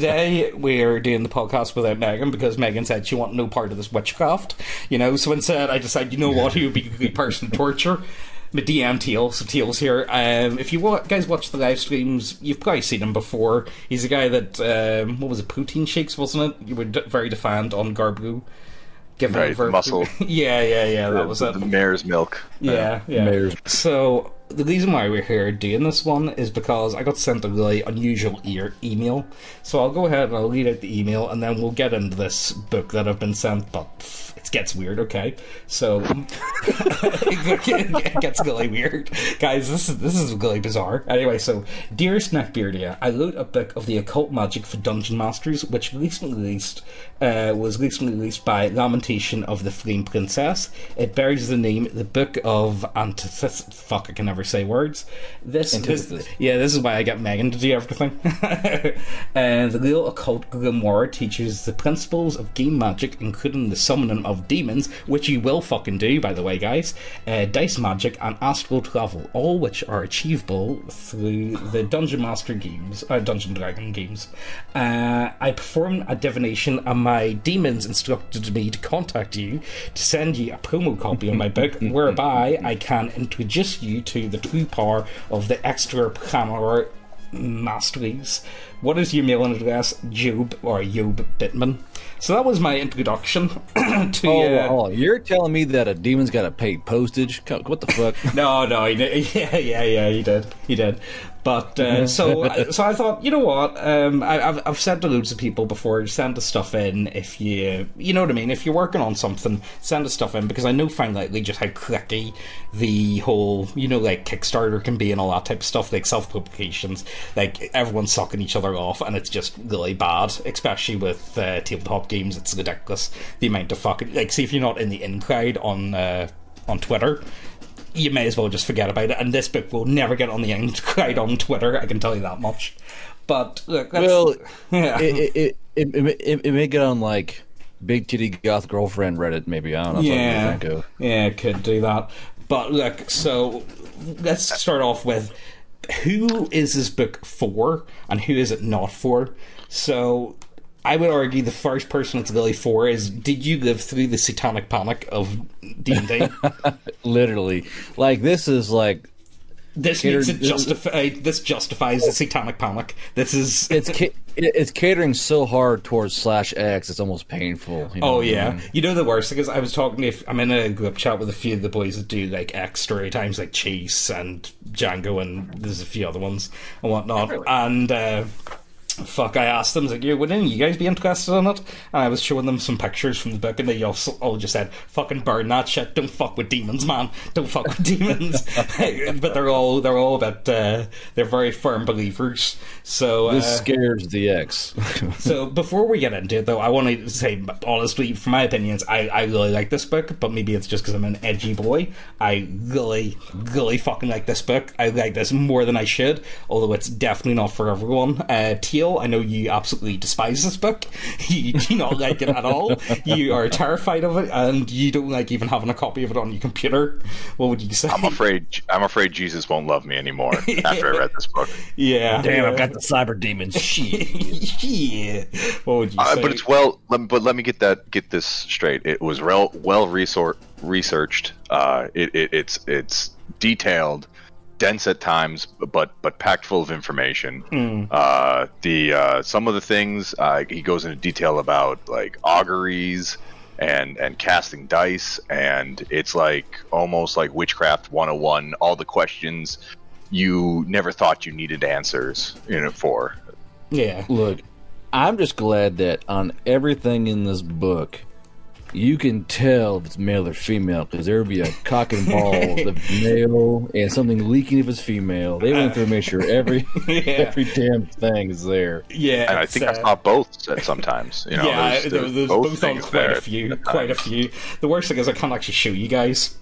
Today we're doing the podcast without Megan because Megan said she wanted no part of this witchcraft. You know, so instead I decided, you know what, who would be a good person to torture? My DM Teal, so Teal's here. Um, if you wa- guys watch the live streams, you've probably seen him before. He's a guy that um, what was it, protein shakes, wasn't it? You were d- very defiant on Garbu. Given Right, over- muscle. yeah, yeah, yeah. That was the, it. the mare's milk. Yeah, yeah. Mayor's- So the reason why we're here doing this one is because I got sent a really unusual e- email. So I'll go ahead and I'll read out the email, and then we'll get into this book that I've been sent. But it gets weird, okay? So it gets really weird, guys. This is this is really bizarre. Anyway, so dearest Neckbeardia, I wrote a book of the occult magic for dungeon masters, which recently released uh, was recently released by Lamentation of the Flame Princess. It bears the name The Book of Antithesis. Fuck, I can never say words. This, this yeah, this is why I get Megan to do everything. and the real occult grimoire teaches the principles of game magic, including the summoning of demons, which you will fucking do, by the way, guys. Uh, dice magic and astral travel, all which are achievable through the Dungeon Master games, uh, Dungeon Dragon games. Uh, I performed a divination, and my demons instructed me to contact you to send you a promo copy of my book, whereby I can introduce you to the true power of the extraplanetary masteries. What is your mailing address? Job or Job Bittman. So that was my introduction to. Oh, uh, oh, you're telling me that a demon's got to pay postage? What the fuck? No, no, he did. yeah, yeah, yeah, he did, he did. But uh, so, so I thought, you know what? Um, I, I've I've said to loads of people before, send the stuff in if you, you know what I mean. If you're working on something, send the stuff in because I know find lately just how clicky the whole, you know, like Kickstarter can be and all that type of stuff, like self publications, like everyone's sucking each other off, and it's just really bad. Especially with uh, tabletop games, it's ridiculous the amount of fucking like. See if you're not in the in crowd on uh, on Twitter you may as well just forget about it. And this book will never get on the end crowd on Twitter. I can tell you that much. But look, that's, well, yeah, it, it, it, it, may get on like Big Titty Goth Girlfriend Reddit, maybe. I don't know. yeah, That's think of. yeah, could do that. But look, so let's start off with who is this book for, and who is it not for? So. I would argue the first person it's really for is did you live through the satanic panic of D&D? Literally, like this is like this Catered- makes it justify this justifies the satanic panic. This is it's ca- it's catering so hard towards slash X, it's almost painful. You know Oh what I yeah, mean? you know the worst thing is I was talking. If I'm in a group chat with a few of the boys that do like X story times, like Chase and Django, and there's a few other ones and whatnot. And uh, fuck, I asked them like, "Yeah, wouldn't you guys be interested in it?" And I was showing them some pictures from the book, and they all, all just said, "Fucking burn that shit! Don't fuck with demons, man! Don't fuck with demons." but they're all they're all about uh, they're very firm believers. So This uh, scares the X. so before we get into it, though, I want to say honestly, from my opinions, I, I really like this book, but maybe it's just because I'm an edgy boy. I really, really fucking like this book. I like this more than I should, although it's definitely not for everyone. Uh, Teal, I know you absolutely despise this book. You do not like it at all. You are terrified of it, and you don't like even having a copy of it on your computer. What would you say? I'm afraid. I'm afraid Jesus won't love me anymore after I read this book. yeah. Damn, yeah. I've got the cyber demons. yeah. What would you Uh, say? but it's well. Let, but let me get that get this straight. It was well well resor- researched. Uh, it, it it's it's detailed, dense at times, but but packed full of information. Hmm. Uh, the uh, some of the things uh, he goes into detail about like auguries and and casting dice, and it's like almost like witchcraft 101. All the questions you never thought you needed answers in it for. yeah. Look, I'm just glad that on everything in this book, you can tell if it's male or female because there would be a cock and balls of male and something leaking if it's female. They went through and make sure every Yeah. every damn thing is there. Yeah, And I it's, think I uh, saw both said sometimes. You know, yeah, there's, there- there's there's both both on quite there a few, quite a few. The worst thing is I can't actually show you guys.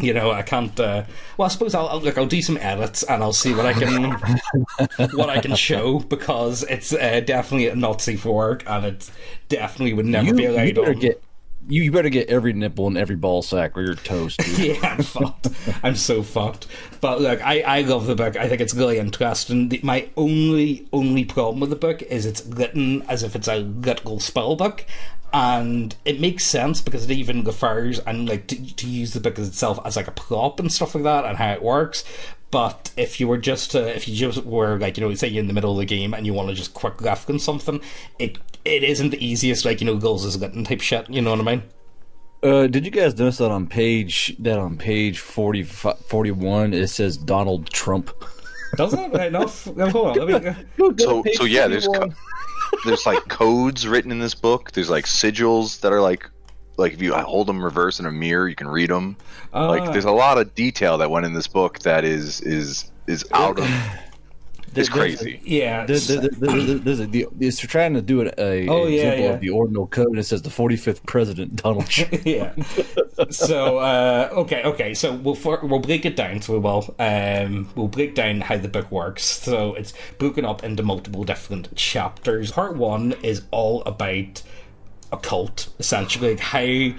You know, I can't. Uh, well, I suppose I'll, I'll look. I'll do some edits and I'll see what I can what I can show because it's uh, definitely not safe for work and it definitely would never You, be you allowed better on. get You, you better get every nipple and every ball sack or you're toast. Yeah, I'm fucked. I'm so fucked. But look, I, I love the book. I think it's really interesting. The, my only only problem with the book is it's written as if it's a literal spell book, and it makes sense because it even refers and like to, to use the book itself as like a prop and stuff like that and how it works. But if you were just to, if you just were like you know say you're in the middle of the game and you want to just quick reference something, it it isn't the easiest like you know goals is written type shit. You know what I mean? Uh, did you guys notice that on page that on page 40, 41 it says Donald Trump? Doesn't it? Enough? Hold on. Let me, So so yeah, there's co- there's like codes written in this book. There's like sigils that are like like if you hold them reverse in a mirror, you can read them. Ah. Like there's a lot of detail that went in this book that is is is out of it's crazy. yeah. There's, there's, there's, there's a, the, it's trying to do an a, Oh, a yeah, example yeah. of the ordinal code. and It says the 45th president Donald Trump. yeah. So uh, okay, okay. So we'll for, we'll break it down. So we will. Um, we'll break down how the book works. So it's broken up into multiple different chapters. Part one is all about occult, essentially, like how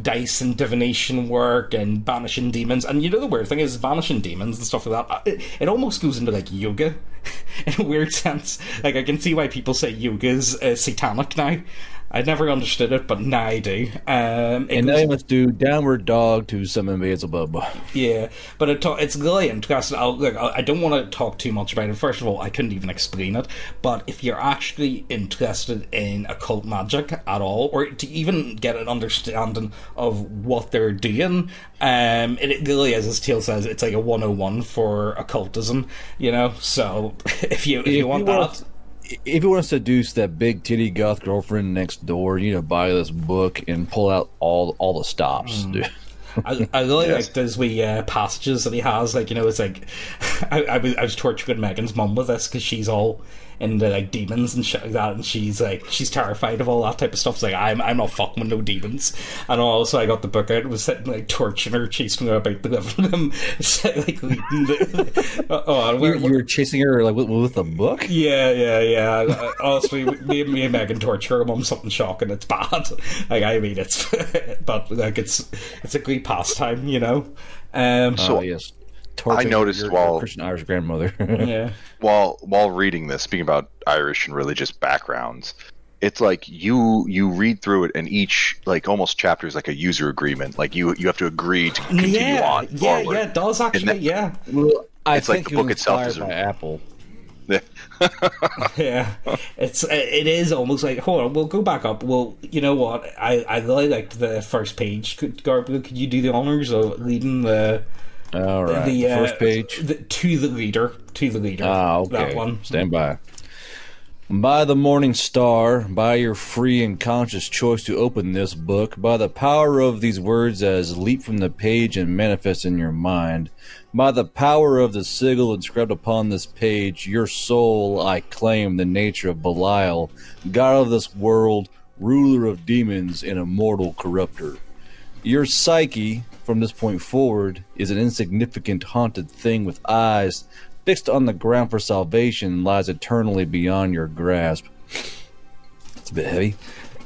dice and divination work and banishing demons. And you know the weird thing is banishing demons and stuff like that. uh, It, it almost goes into like yoga in a weird sense. Like I can see why people say yoga's uh, satanic now. I never understood it, but now I do. Um, And goes- now you must do downward dog to summon Beelzebub. yeah, but it ta- it's really interesting. I'll, look, I don't want to talk too much about it. First of all, I couldn't even explain it. But if you're actually interested in occult magic at all, or to even get an understanding of what they're doing, um, it, it really is, as Teal says, it's like a 101 for occultism, you know? So if you, if, you want that. If you want to seduce that big titty goth girlfriend next door, you need to buy this book and pull out all all the stops, Mm. dude. I, I really Yes. like those wee uh, passages that he has. Like you know, it's like I, I was I was torturing Megan's mum with this because she's all into like demons and shit like that, and she's like she's terrified of all that type of stuff. It's like I'm I'm not fucking with no demons. And also I got the book out, and was sitting like torturing her, chasing her about the living room, It's like leading the, oh, and You, we're, you were chasing her like with, with a book. yeah, yeah, yeah. Uh, Honestly, me, me and Megan torture her mum something shocking. It's bad. Like I mean, it's but like it's it's a great pastime, you know. Um, oh yes, Torturing noticed your, while- your Christian Irish grandmother. yeah, while while reading this, speaking about Irish and religious backgrounds, it's like you you read through it, and each like almost chapter is like a user agreement. Like you you have to agree to continue yeah, on yeah, forward. yeah. It does actually. that- yeah, well, I It's like think the it book itself inspired is a- by Apple. yeah. It's it is almost like hold on. We'll go back up. Well, you know what? I I really liked the first page. Could Garbo, could you do the honors of leading the All right, the uh, first page. the, to the leader to the leader? Ah, okay. That one. Stand by. By the morning star, by your free and conscious choice to open this book, by the power of these words as leap from the page and manifest in your mind, by the power of the sigil inscribed upon this page, your soul I claim the nature of Belial, god of this world, ruler of demons, and immortal corrupter. Your psyche, from this point forward, is an insignificant haunted thing with eyes fixed on the ground for salvation lies eternally beyond your grasp. It's a bit heavy.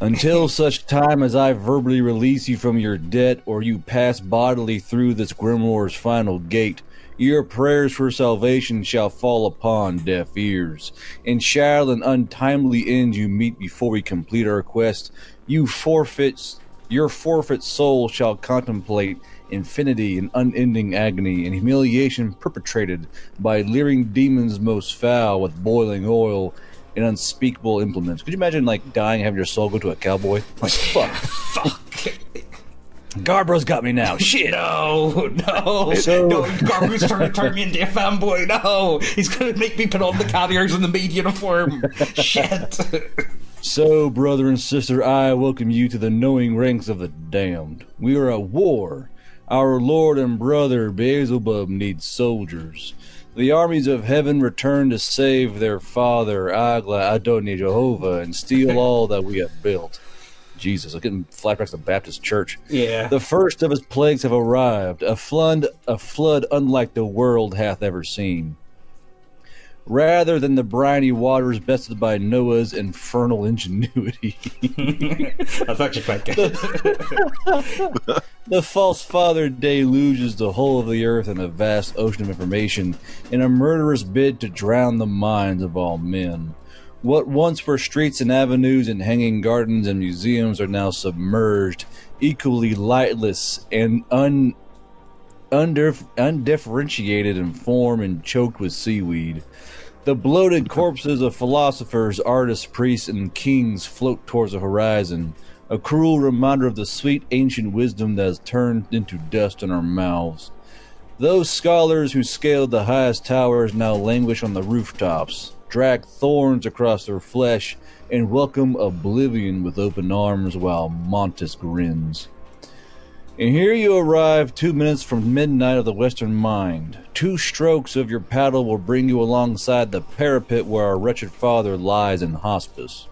Until such time as I verbally release you from your debt or you pass bodily through this Grimoire's final gate, your prayers for salvation shall fall upon deaf ears, and shall an untimely end you meet before we complete our quest, you forfeits your forfeit soul shall contemplate infinity and unending agony and humiliation perpetrated by leering demons most foul with boiling oil and unspeakable implements. Could you imagine like dying and having your soul go to a cowboy? Like fuck, Fuck. Garbro's got me now. Shit. No, no, So- no! Garbro's trying to turn me into a fanboy. No, he's gonna make me put on the caviars and the maid uniform. Shit. So, brother and sister, I welcome you to the knowing ranks of the damned. We are at war. Our Lord and brother Beelzebub needs soldiers. The armies of heaven return to save their father, Agla Adonai Jehovah, and steal all that we have built. Jesus, I'm getting flashbacks to Baptist Church. Yeah. The first of his plagues have arrived, a flood, a flood unlike the world hath ever seen. Rather than the briny waters bested by Noah's infernal ingenuity. That's actually quite good. the false father deluges the whole of the earth in a vast ocean of information in a murderous bid to drown the minds of all men. What once were streets and avenues and hanging gardens and museums are now submerged, equally lightless and un, undif- undifferentiated in form and choked with seaweed. The bloated corpses of philosophers, artists, priests, and kings float towards the horizon, a cruel reminder of the sweet ancient wisdom that has turned into dust in our mouths. Those scholars who scaled the highest towers now languish on the rooftops, drag thorns across their flesh, and welcome oblivion with open arms while Montes grins. And here you arrive two minutes from midnight of the Western Mind. Two strokes of your paddle will bring you alongside the parapet where our wretched father lies in the hospice.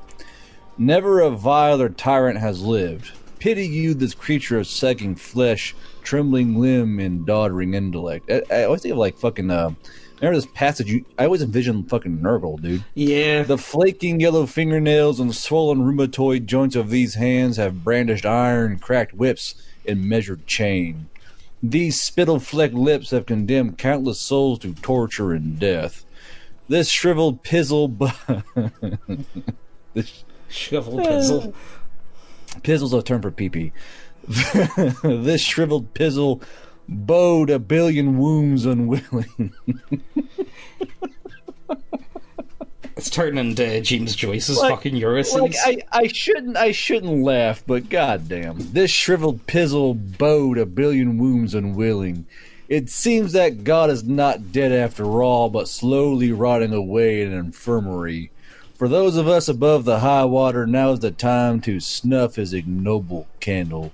Never a viler tyrant has lived. Pity you, this creature of sagging flesh, trembling limb, and doddering intellect. I, I always think of like fucking. Uh, remember this passage? You, I always envision fucking Nurgle, dude. yeah. The flaking yellow fingernails and swollen rheumatoid joints of these hands have brandished iron, cracked whips, and measured chain. These spittle flecked lips have condemned countless souls to torture and death. This shriveled pizzle, bu- this Shriveled pizzle. pizzle's a term for pee this shriveled pizzle bowed a billion wombs unwilling. It's turning into James Joyce's Like- fucking Ulysses. Like I, I shouldn't I shouldn't laugh, but goddamn, this shriveled pizzle bowed a billion wombs unwilling. It seems that God is not dead after all, but slowly rotting away in an infirmary. For those of us above the high water, now is the time to snuff his ignoble candle.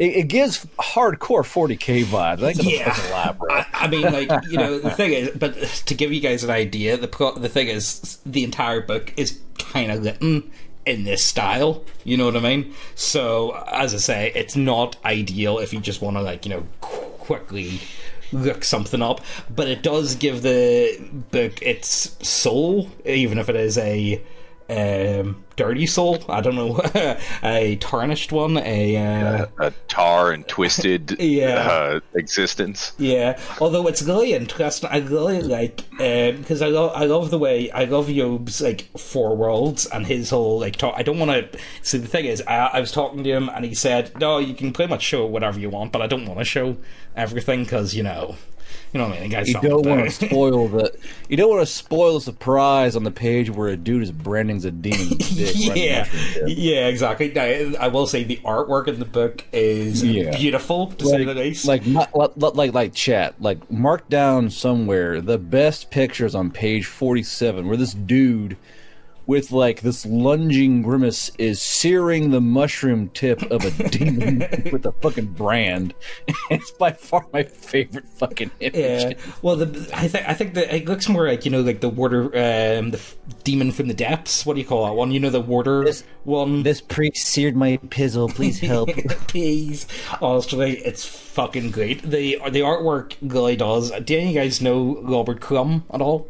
It, it gives hardcore 40k vibes. I Yeah. a fucking lie, bro. I, I mean, like you know, the thing is, but to give you guys an idea, the pro- the thing is, the entire book is kind of written in this style. You know what I mean? So, as I say, it's not ideal if you just want to like you know quickly look something up, but it does give the book its soul, even if it is a um, dirty soul. I don't know, a tarnished one, a. Uh, a tar and twisted Yeah. uh, existence. Yeah, although it's really interesting. I really like because I love I love the way I love Yob's like four worlds and his whole like talk. I don't want to. See, the thing is, I, I was talking to him and he said, "No, you can pretty much show whatever you want, but I don't want to show everything because you know, you know what I mean." The guy's You don't want to spoil the. You don't want to spoil the surprise on the page where a dude is branding a demon's dick. right in the yeah, yeah, exactly. Now, I will say the artwork in the book is Yeah. beautiful to say the least. like like like like chat like mark down somewhere the best pictures on page 47 where this dude with like this lunging grimace is searing the mushroom tip of a demon with a fucking brand it's by far my favorite fucking image Yeah. Well, the I think I think that it looks more like you know like the water, um, the f- demon from the depths. What do you call that one? You know the water This- one. this priest seared my pizzle please help Please, honestly, it's fucking great. The the artwork really does. Do any of you guys know Robert Crumb at all?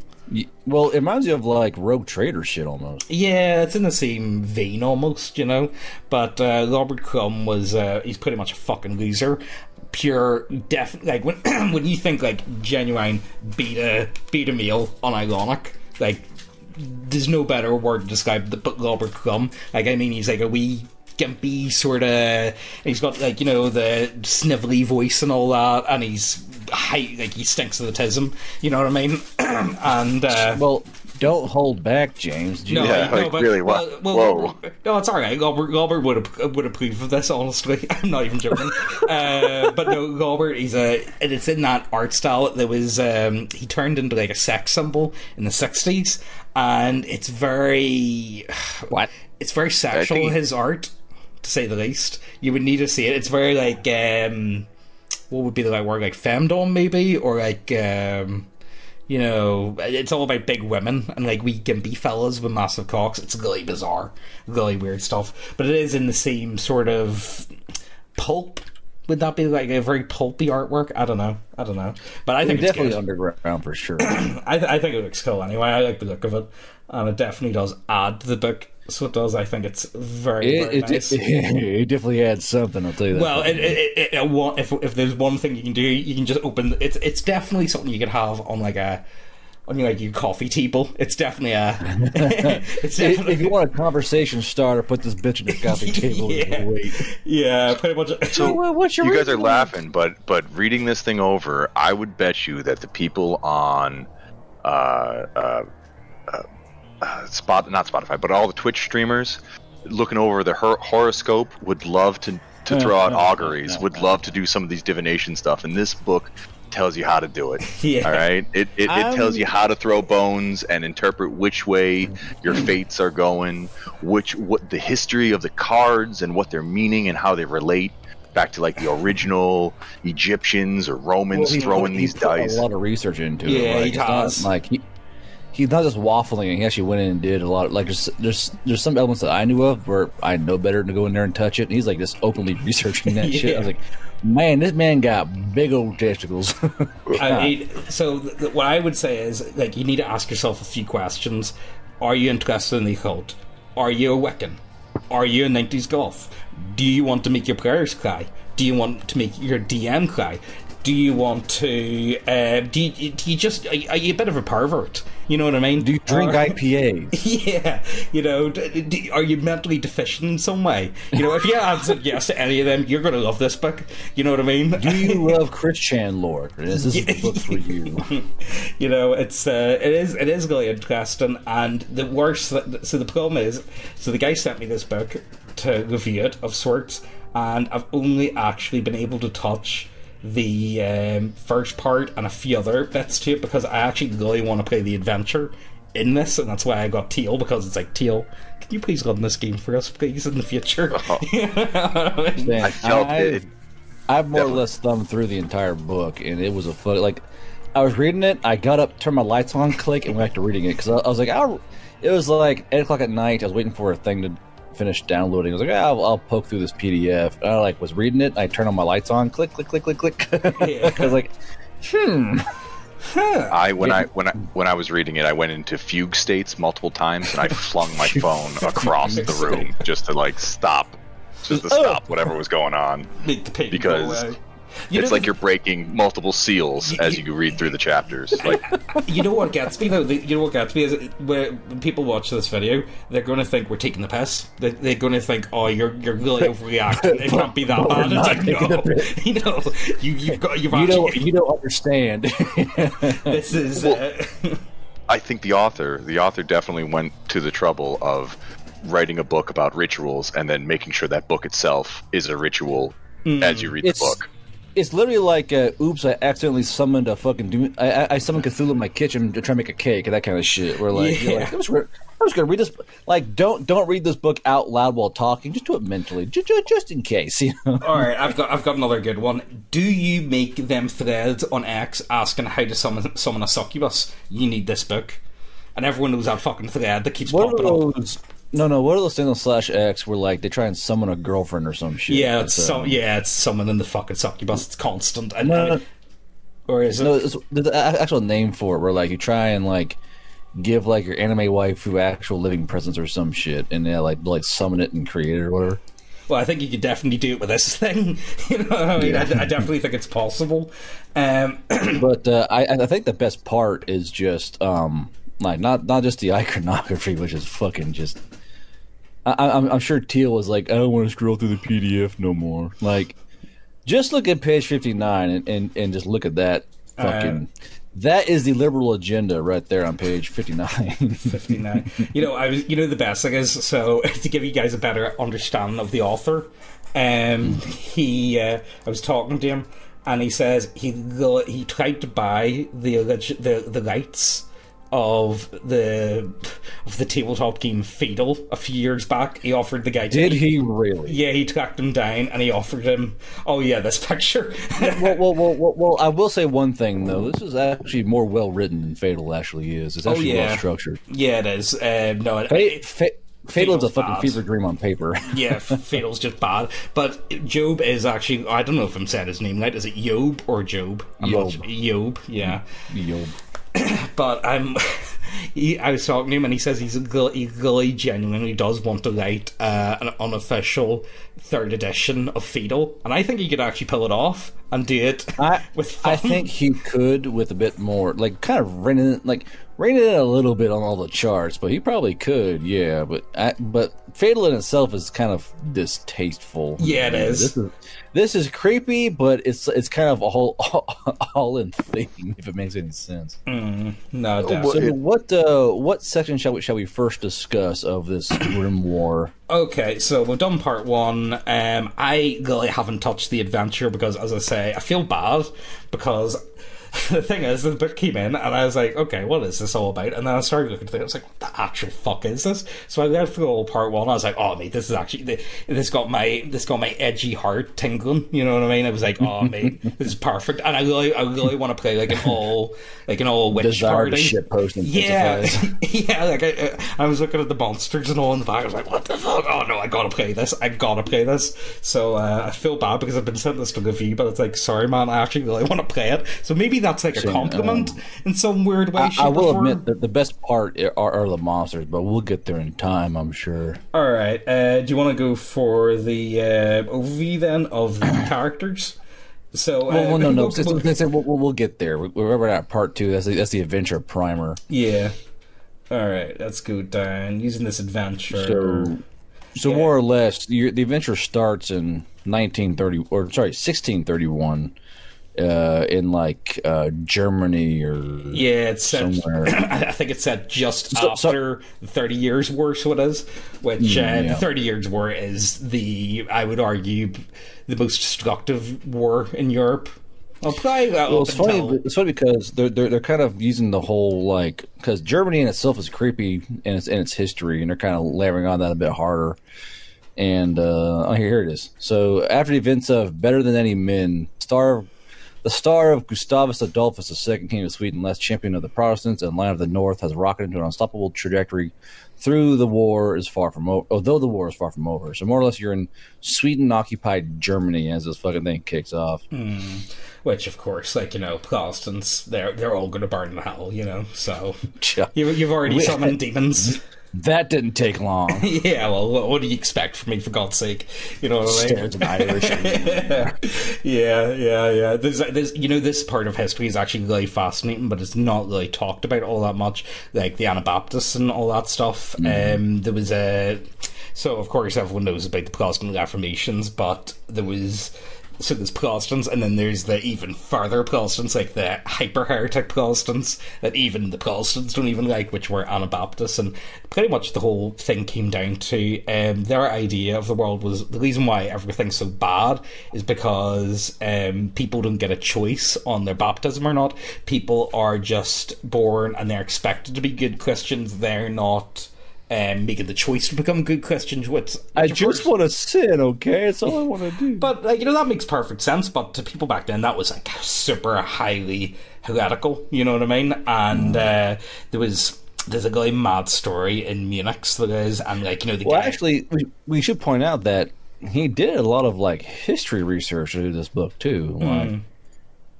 Well it reminds you of like rogue trader shit almost Yeah, it's in the same vein almost, you know. But uh, Robert Crumb was uh, he's pretty much a fucking loser. Pure def like when when you think like genuine beta beta meal unironic, like there's no better word to describe the but Robert Crumb. Like I mean he's like a wee gimpy sort of he's got like you know the snivelly voice and all that and he's high like he stinks of the tism you know what i mean and uh well don't hold back james no, Yeah, no, like, but, really, well, what- well, whoa. no, it's all right. Robert, Robert would have, would approve of this. Honestly, I'm not even joking. uh, but no, Robert, he's a. and It's in that art style that was. Um, he turned into like a sex symbol in the '60s, and it's very. What? It's very sexual. think- His art, to say the least. You would need to see it. It's very like. Um, what would be the right word? Like femdom, maybe, or like. Um, you know, it's all about big women and like we gimpy fellas with massive cocks. It's really bizarre, really weird stuff. But it is in the same sort of pulp would that be like a very pulpy artwork? I don't know. I don't know. But I think definitely good. underground for sure. I, th- I think it looks cool anyway. I like the look of it, and it definitely does add to the book. So it does. I think it's very, It, very it, nice. it definitely adds something. I'll tell you that. well, it, it, it, it, if if there's one thing you can do, you can just open. It's it's definitely something you could have on like a on your, like your coffee table. It's definitely a. it's if, definitely, if you want a conversation starter, put this bitch in the coffee table. Yeah. and wait. yeah, pretty much. So Well, what's your you guys are reason? laughing, but but reading this thing over, I would bet you that the people on uh, uh, uh, spot not Spotify, but all the Twitch streamers looking over the hor- horoscope would love to to throw out auguries, would love to do some of these divination stuff, and this book tells you how to do it. Yeah. All right, it it, it I'm- tells you how to throw bones and interpret which way your fates are going, which what the history of the cards and what they're meaning and how they relate back to like the original Egyptians or Romans Well, he throwing put- these put dice. A lot of research into it. Yeah, like, he does. Like he, he's not just waffling. He actually went in and did a lot. Of, like there's there's there's some elements that I knew of where I know better than to go in there and touch it. And he's like just openly researching that shit. I was like, man, this man got big old testicles. I mean, so th- what I would say is like you need to ask yourself a few questions. Are you interested in the occult? Are you a Wiccan? Are you a 90s golf? Do you want to make your prayers cry? Do you want to make your DM cry? Do you want to? Uh, do, you, do you just? Are you, are you a bit of a pervert? You know what I mean? Do you drink Or- IPAs? Yeah, you know, d- d- are you mentally deficient in some way? You know, if you answer yes to any of them, you're going to love this book. You know what I mean? Do you love Chris Chandler? This is the book for you. you know, it's uh, it is it is really interesting. And the worst, so the problem is, so the guy sent me this book to review it of sorts, and I've only actually been able to touch the um, first part and a few other bits to it because I actually really want to play the adventure in this, and that's why I got Teal because it's like Teal. Can you please run this game for us, please, in the future? Man, I felt I- it. I've more Definitely. or less thumbed through the entire book, and it was a fun. Like, I was reading it, I got up, turned my lights on, click, and went back to reading it because I, I was like, I'll, it was like eight o'clock at night. I was waiting for a thing to finish downloading. I was like, ah, I'll, I'll poke through this PDF. And I like was reading it. I turned on my lights on, click, click, click, click, click. Yeah. I was like, hmm. I when I when I when I was reading it, I went into fugue states multiple times, and I flung my phone across the room just to like stop, just to stop whatever was going on. Make the Because go away. You it's know like you're breaking multiple seals as you read through the chapters. Like you know what gets me though? You know what gets me is where when people watch this video, they're going to think we're taking the piss. They- They're going to think, "Oh, you're you're really overreacting. It can't be that bad." It's like, no, you know, you you've got you've You don't, you don't understand. this is uh, I think the author, the author definitely went to the trouble of writing a book about rituals and then making sure that book itself is a ritual as you read It's- the book. It's literally like, uh, oops, I accidentally summoned a fucking doom. I, I, I summoned Cthulhu in my kitchen to try to make a cake and that kind of shit. Where like, you're Yeah. like I'm, just gonna, I'm just gonna read this. Like, don't don't read this book out loud while talking. Just do it mentally, just, just in case. You know. all right. I've got I've got another good one. Do you make them threads on X asking how to summon summon a succubus? You need this book, and everyone knows that fucking thread that keeps What popping up. No, no. What are those things on slash X where like they try and summon a girlfriend or some shit? Yeah, it's uh, some, yeah, it's summoning the fucking succubus. It's constant. And, No, no, or is it? No, it's, there's an actual name for it where like you try and like give like your anime waifu actual living presence or some shit, and yeah, like like summon it and create it or whatever. Well, I think you could definitely do it with this thing. you know I mean? I, I definitely think it's possible. Um, But uh, I, I think the best part is just um, like not not just the iconography, which is fucking just. I, I'm, I'm sure Teal was like, I don't want to scroll through the PDF no more. Like, just look at page 59 and, and, and just look at that fucking. that is the liberal agenda right there on page 59. 59. you know, I was. You know, the best thing is so to give you guys a better understanding of the author. Um, he, uh, I was talking to him, and he says he he tried to buy the orig- the the rights of the of the tabletop game Fatal a few years back. He offered the guy. Did he really? Yeah, he tracked him down and he offered him. Oh yeah, this picture. well, well, well, well, well, I will say one thing though. This is actually more well written than Fatal actually is. It's actually yeah. well structured. yeah, it is. Um, no, it, Fa- Fa- Fatal's a fucking bad. fever dream on paper. yeah, Fatal's just bad. But Job is actually, I don't know if I'm saying his name right. Is it Job or Job? I'm Job. Job, yeah. Yo. But I'm. He, I was talking to him, and he says he's gl- he really genuinely does want to write uh, an unofficial third edition of Fatal, and I think he could actually pull it off and do it I, with fun. I think he could with a bit more, like kind of reining it, like reining it a little bit on all the charts, but he probably could, yeah. But I, but Fatal in itself is kind of distasteful. Yeah, it is. This is this is creepy, but it's it's kind of all all, all in theme, if it makes any sense. no, Well, definitely. So it- what uh, what section shall we shall we first discuss of this grimoire? Okay, so we've done part one. Um, I really haven't touched the adventure because, as I say, I feel bad because the thing is, the book came in and I was like, okay, what is this all about? And then I started looking at it. I was like, what the actual fuck is this? So I read through all part one. I was like, oh mate, this is actually this got my this got my edgy heart tingling. You know what I mean? I was like, oh mate, this is perfect. And I really, I really want to play like an all like an all witch Desired party. Yeah, yeah. Like I, I was looking at the monsters and all in the back. I was like, "What the fuck? Oh no, I gotta play this. I gotta play this." So uh, I feel bad because I've been sent this to review, but it's like, sorry, man, I actually really want to play it. So maybe that's like a compliment um, in some weird way. I, I will admit that the best part are, are the monsters, but we'll get there in time, I'm sure. All right. Uh, do you want to go for the uh, overview then of the characters? So, uh, Well, well no, no. we'll- Since, we'll- we'll, we'll, we'll get there. We're we're at part two. That's the, that's the adventure primer. yeah. All right. Let's go down using this adventure. So, so more or less, the adventure starts in 1930, or sorry, 1631, uh, in like uh, Germany or Yeah, it said. somewhere. I think it said just So- so- after the Thirty Years' War, so it is. Which uh, yeah. the Thirty Years' War is the, I would argue, the most destructive war in Europe. I'll play that Well, it's funny. It's funny because they're, they're they're kind of using the whole like because Germany in itself is creepy and its in its history, and they're kind of layering on that a bit harder. And uh, oh, here, here it is. So after the events of Better Than Any Men, star the star of Gustavus Adolphus II, King of Sweden, last champion of the Protestants and Lion of the North, has rocketed into an unstoppable trajectory through the war is far from over. Although the war is far from over, so more or less you're in Sweden-occupied Germany as this fucking thing kicks off. Hmm. which, of course, like you know, Protestants, they're they're all going to burn in hell, you know. So Yeah. you, you've already We- summoned demons. That didn't take long. yeah, well, what, what do you expect from me, for God's sake? You know what I mean? Irish. yeah, yeah, yeah. There's, there's, you know, this part of history is actually really fascinating, but it's not really talked about all that much, like the Anabaptists and all that stuff. Um, there was a, so of course everyone knows about the Protestant Reformations, but there was. So there's Protestants, and then there's the even further Protestants, like the hyper heretic Protestants that even the Protestants don't even like, which were Anabaptists, and pretty much the whole thing came down to um, their idea of the world was the reason why everything's so bad is because um, people don't get a choice on their baptism or not. People are just born and they're expected to be good Christians. They're not. Um, making the choice to become good Christians, which, I which of just course- want to sin, okay? That's all I want to do. but like you know that makes perfect sense. But to people back then, that was like super highly heretical. You know what I mean? And uh, there was there's a really mad story in Munich. So there is, and like you know the well, guy. actually, we, we should point out that he did a lot of like history research to this book too. Like,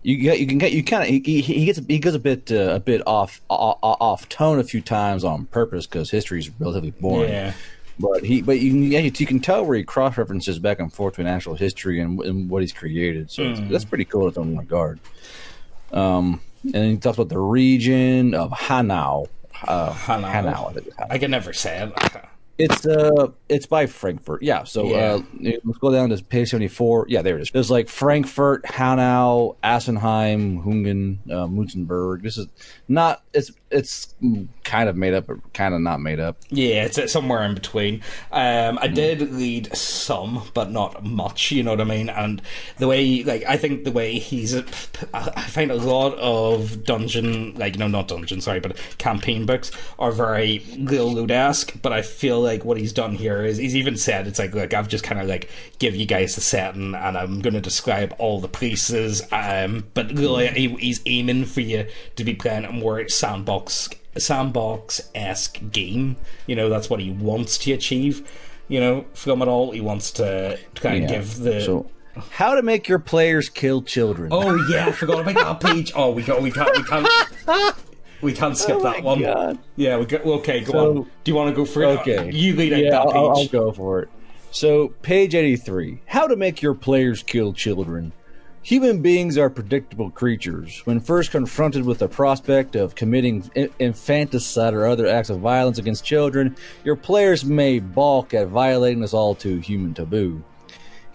you get, you can get, you kind of he, he gets he goes a bit uh, a bit off off, off tone a few times on purpose because history is relatively boring. yeah, But he, but you can yeah, you can tell where he cross references back and forth to actual history and, and what he's created. So it's, that's pretty cool in its own regard. Um, and then he talks about the region of Hanau. Uh, Hanau. Hanau. I. I can never say it. It's uh, it's by Frankfurt. Yeah. So Yeah. uh, let's go down to page seventy four. Yeah, there it is. There's like Frankfurt, Hanau, Assenheim, Hungen, uh, Munzenberg. This is not. It's it's kind of made up, but kind of not made up. Yeah, it's, it's somewhere in between. Um, I did read some, but not much. You know what I mean? And the way, like, I think the way he's, I I find a lot of dungeon, like, no, not dungeon, sorry, but campaign books are very Lil esque. But I feel like what he's done here is he's even said it's like, look, I've just kind of like give you guys the setting, and I'm going to describe all the places. Um, but really, he, he's aiming for you to be playing a more sandbox sandbox esque game. You know, that's what he wants to achieve. You know, from it all, he wants to, to kind of Yeah. give the. So, how to make your players kill children? Oh yeah, I forgot about that page. Oh, we got we can't we can't we can't skip oh that one. Oh God. Yeah, we got okay. Go So- on. Do you want to go for it? Okay. you lead out yeah, that I'll, I'll- I'll page. go for it. So, page 83 How to make your players kill children. Human beings are predictable creatures. When first confronted with the prospect of committing infanticide or other acts of violence against children, your players may balk at violating this all too human taboo.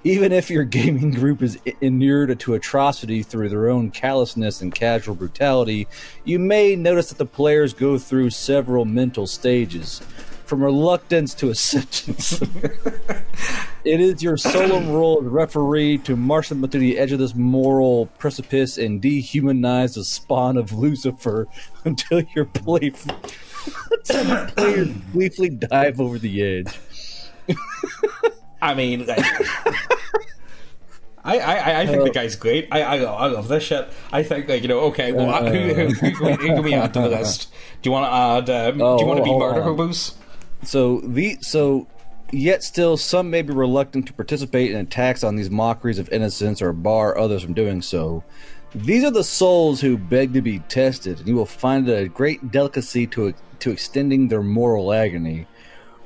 Even if your gaming group is inured to atrocity through their own callousness and casual brutality, you may notice that the players go through several mental stages, from reluctance to acceptance. it is your solemn role as referee to march them to the edge of this moral precipice and dehumanize the spawn of Lucifer until your play until your players gleefully dive over the edge. I mean, like, I, I, I think the guy's great. I, I, I love this shit. I think, like, you know, okay, well, Uh, who, who, who, who, who can we add to the list? Do you want to add? Um, do you want to be hold murder on. hobos? So the so yet still some may be reluctant to participate in attacks on these mockeries of innocence or bar others from doing so. These are the souls who beg to be tested, and you will find it a great delicacy to to extending their moral agony.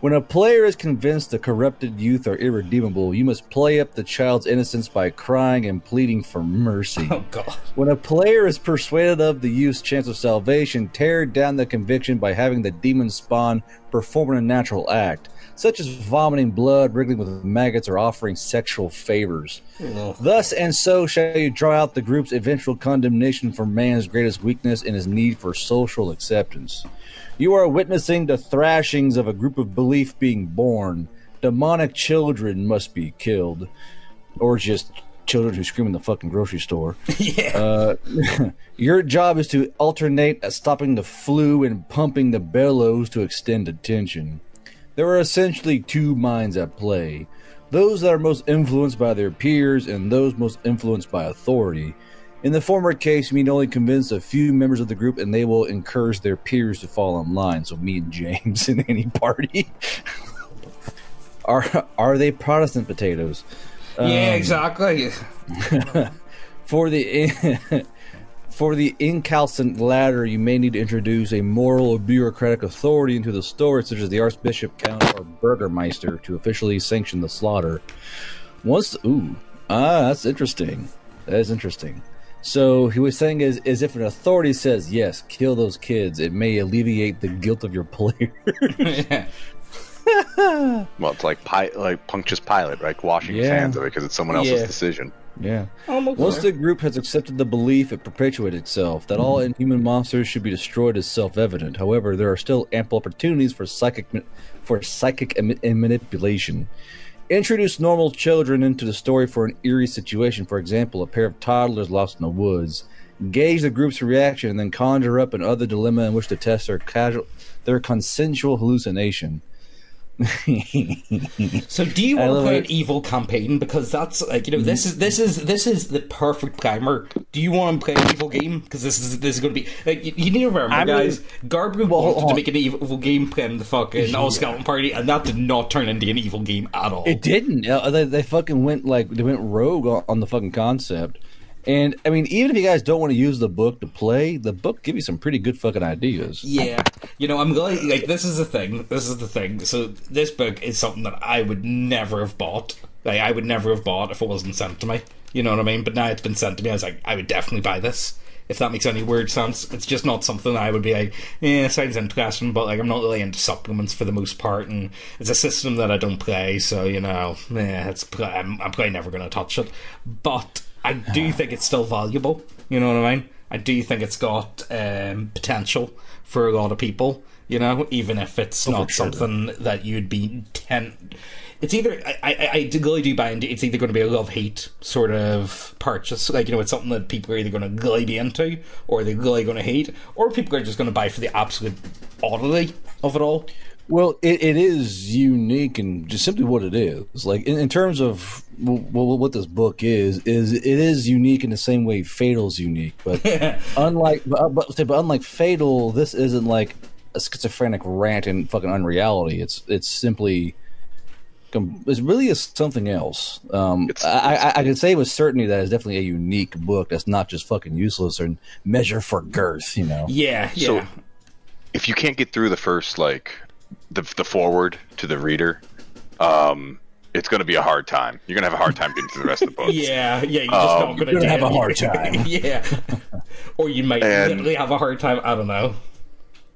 When a player is convinced the corrupted youth are irredeemable, you must play up the child's innocence by crying and pleading for mercy. Oh god. When a player is persuaded of the youth's chance of salvation, tear down the conviction by having the demon spawn perform an unnatural act, such as vomiting blood, wriggling with maggots, or offering sexual favors. Thus and so shall you draw out the group's eventual condemnation for man's greatest weakness and his need for social acceptance. You are witnessing the thrashings of a group of belief being born. Demonic children must be killed. Or just children who scream in the fucking grocery store. Yeah. Uh, your job is to alternate at stopping the flue and pumping the bellows to extend attention. There are essentially two minds at play those that are most influenced by their peers and those most influenced by authority. In the former case, you need only convince a few members of the group and they will encourage their peers to fall in line. So, me and James in any party. are, are they Protestant potatoes? yeah, exactly. For the for the incalcent latter, you may need to introduce a moral or bureaucratic authority into the story, such as the archbishop, count, or burgermeister, to officially sanction the slaughter. Once, ooh, ah, that's interesting. That is interesting. So he was saying is, is if an authority says yes, kill those kids, it may alleviate the guilt of your player. yeah. Well, it's like Pi- like Pontius Pilate, right? Washing his hands of it because it's someone else's Yeah. decision. yeah. Oh, Almost Once there. the group has accepted the belief, it perpetuates itself that all inhuman monsters should be destroyed is self-evident. However, there are still ample opportunities for psychic for psychic em- em- manipulation. Introduce normal children into the story for an eerie situation. For example, a pair of toddlers lost in the woods. Gauge the group's reaction, and then conjure up another dilemma in which to test their casual, their consensual hallucination. So do you want to play an evil campaign? Because that's like you know this is this is this is the perfect primer. Do you want to play an evil game? Because this is this is going to be like you, you need to remember, I mean- guys. Garbu Well, wanted to make an evil game playing the fucking All Skeleton Party, and that did not turn into an evil game at all. It didn't. Uh, They, they fucking went like they went rogue on the fucking concept. And I mean, even if you guys don't want to use the book to play, the book give you some pretty good fucking ideas. Yeah, you know, I'm glad. Like, this is the thing. This is the thing. So, this book is something that I would never have bought. Like, I would never have bought if it wasn't sent to me. You know what I mean? But now it's been sent to me. I was like, I would definitely buy this. If that makes any weird sense, it's just not something I would be like, yeah, sounds interesting, but like I'm not really into supplements for the most part, and it's a system that I don't play, so you know, yeah, it's I'm, I'm probably never going to touch it. But I do think it's still valuable. You know what I mean? I do think it's got um, potential for a lot of people. You know, even if it's not sure. something that you'd be ten. It's either I, I, I do- really do buy into. It's either going to be a love hate sort of purchase, like you know, it's something that people are either going to really be into, or they're really going to hate, or people are just going to buy for the absolute oddity of it all. Well, it, it is unique and just simply what it is. Like in, in terms of w- w- what this book is, is it is unique in the same way Fatal's unique. But unlike but, but, but unlike Fatal, this isn't like a schizophrenic rant and fucking unreality. It's it's simply com- it's really is something else. Um, It's- I, I, I can say with certainty that it's definitely a unique book that's not just fucking useless or measure for girth. You know. Yeah, yeah. So- if you can't get through the first like the the forward to the reader, um, it's going to be a hard time. You're going to have a hard time getting through the rest of the book. yeah, yeah, you're just Um, not gonna, you're gonna do have a hard time. yeah. Or you might And- literally have a hard time, I don't know.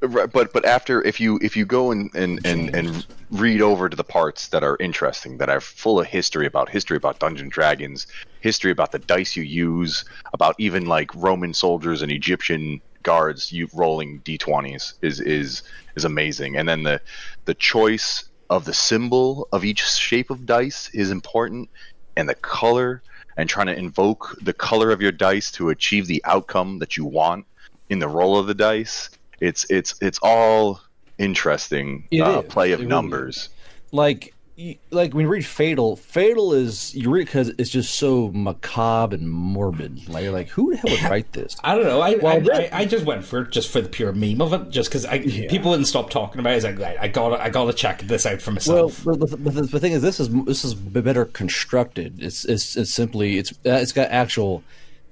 Right, but but after if you if you go and, and, and, and read over to the parts that are interesting that are full of history about history about Dungeon Dragons, history about the dice you use, about even like Roman soldiers and Egyptian guards you rolling d20s is is is amazing. And then the the choice of the symbol of each shape of dice is important and the color and trying to invoke the color of your dice to achieve the outcome that you want in the roll of the dice. It's it's it's all interesting It uh, play It of really numbers. like y- like when you read Fatal, Fatal is you read because it's just so macabre and morbid. Like you're like, who the hell would write this? I don't know. I, Well, I, that- I, I just went for it just for the pure meme of it, just because people didn't stop talking about it. I was like, I gotta, I gotta check this out for myself. but the, the, the thing is, this is this is better constructed. It's it's it's simply it's uh, it's got actual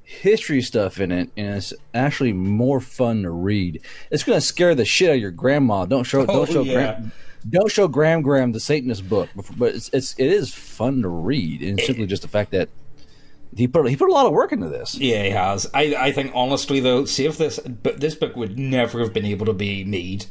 history stuff in it, and it's actually more fun to read. It's gonna scare the shit out of your grandma. Don't show Oh, don't show yeah. Gram, don't show Graham Graham the Satanist book, but it's it's it is fun to read, and it's simply just the fact that he put he put a lot of work into this. yeah, he has. I, I think honestly though, see if this, but this book would never have been able to be made.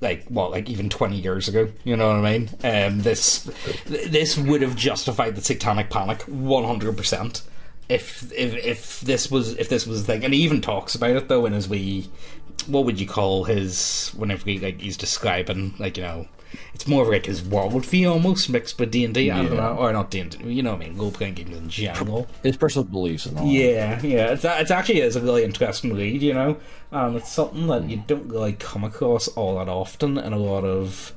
Like what, like even twenty years ago? You know what I mean? Um, this this would have justified the Satanic Panic one hundred percent. If if if this was if this was the thing, and he even talks about it though in his we, what would you call his whenever he like he's describing like you know. It's more of like his World worldview almost mixed with D and D. I don't know, or not D and D. You know what I mean? Role playing games in general. His personal beliefs and all. Yeah, yeah. It's, it's actually is a really interesting read, you know. Um, it's something that you don't really come across all that often in a lot of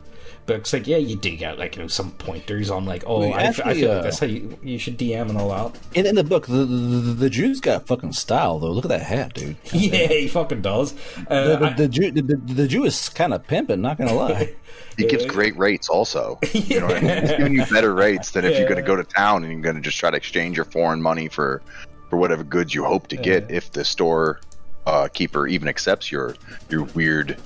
books. Like, yeah, you do get like you know some pointers on like, oh, Well, I, f- I actually, feel uh, like that's how you, you should DM and all out. In, in the book, the, the the Jews got fucking style though. Look at that hat, dude. Yeah, he fucking does. Uh, The, the, I- the, Jew, the, the, the Jew is kind of pimping. Not gonna lie. He gives great rates also. You know what I mean? He's giving you better rates than if you're going to go to town and you're going to just try to exchange your foreign money for for whatever goods you hope to get if the store uh, keeper even accepts your your weird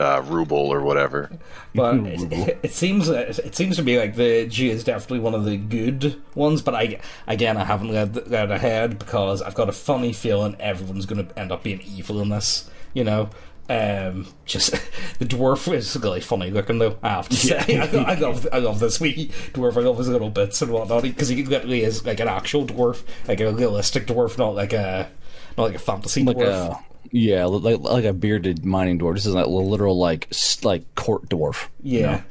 uh, ruble or whatever. but it, it seems it seems to be like the G is definitely one of the good ones. But I again I haven't read, read ahead because I've got a funny feeling everyone's going to end up being evil in this. You know. Um, just the dwarf is really funny looking though. I have to say, I, I love, I love this wee dwarf. I love his little bits and whatnot because he literally is like an actual dwarf, like a realistic dwarf, not like a, not like a fantasy like dwarf. a yeah, like like a bearded mining dwarf. This is like a literal like like court dwarf. yeah,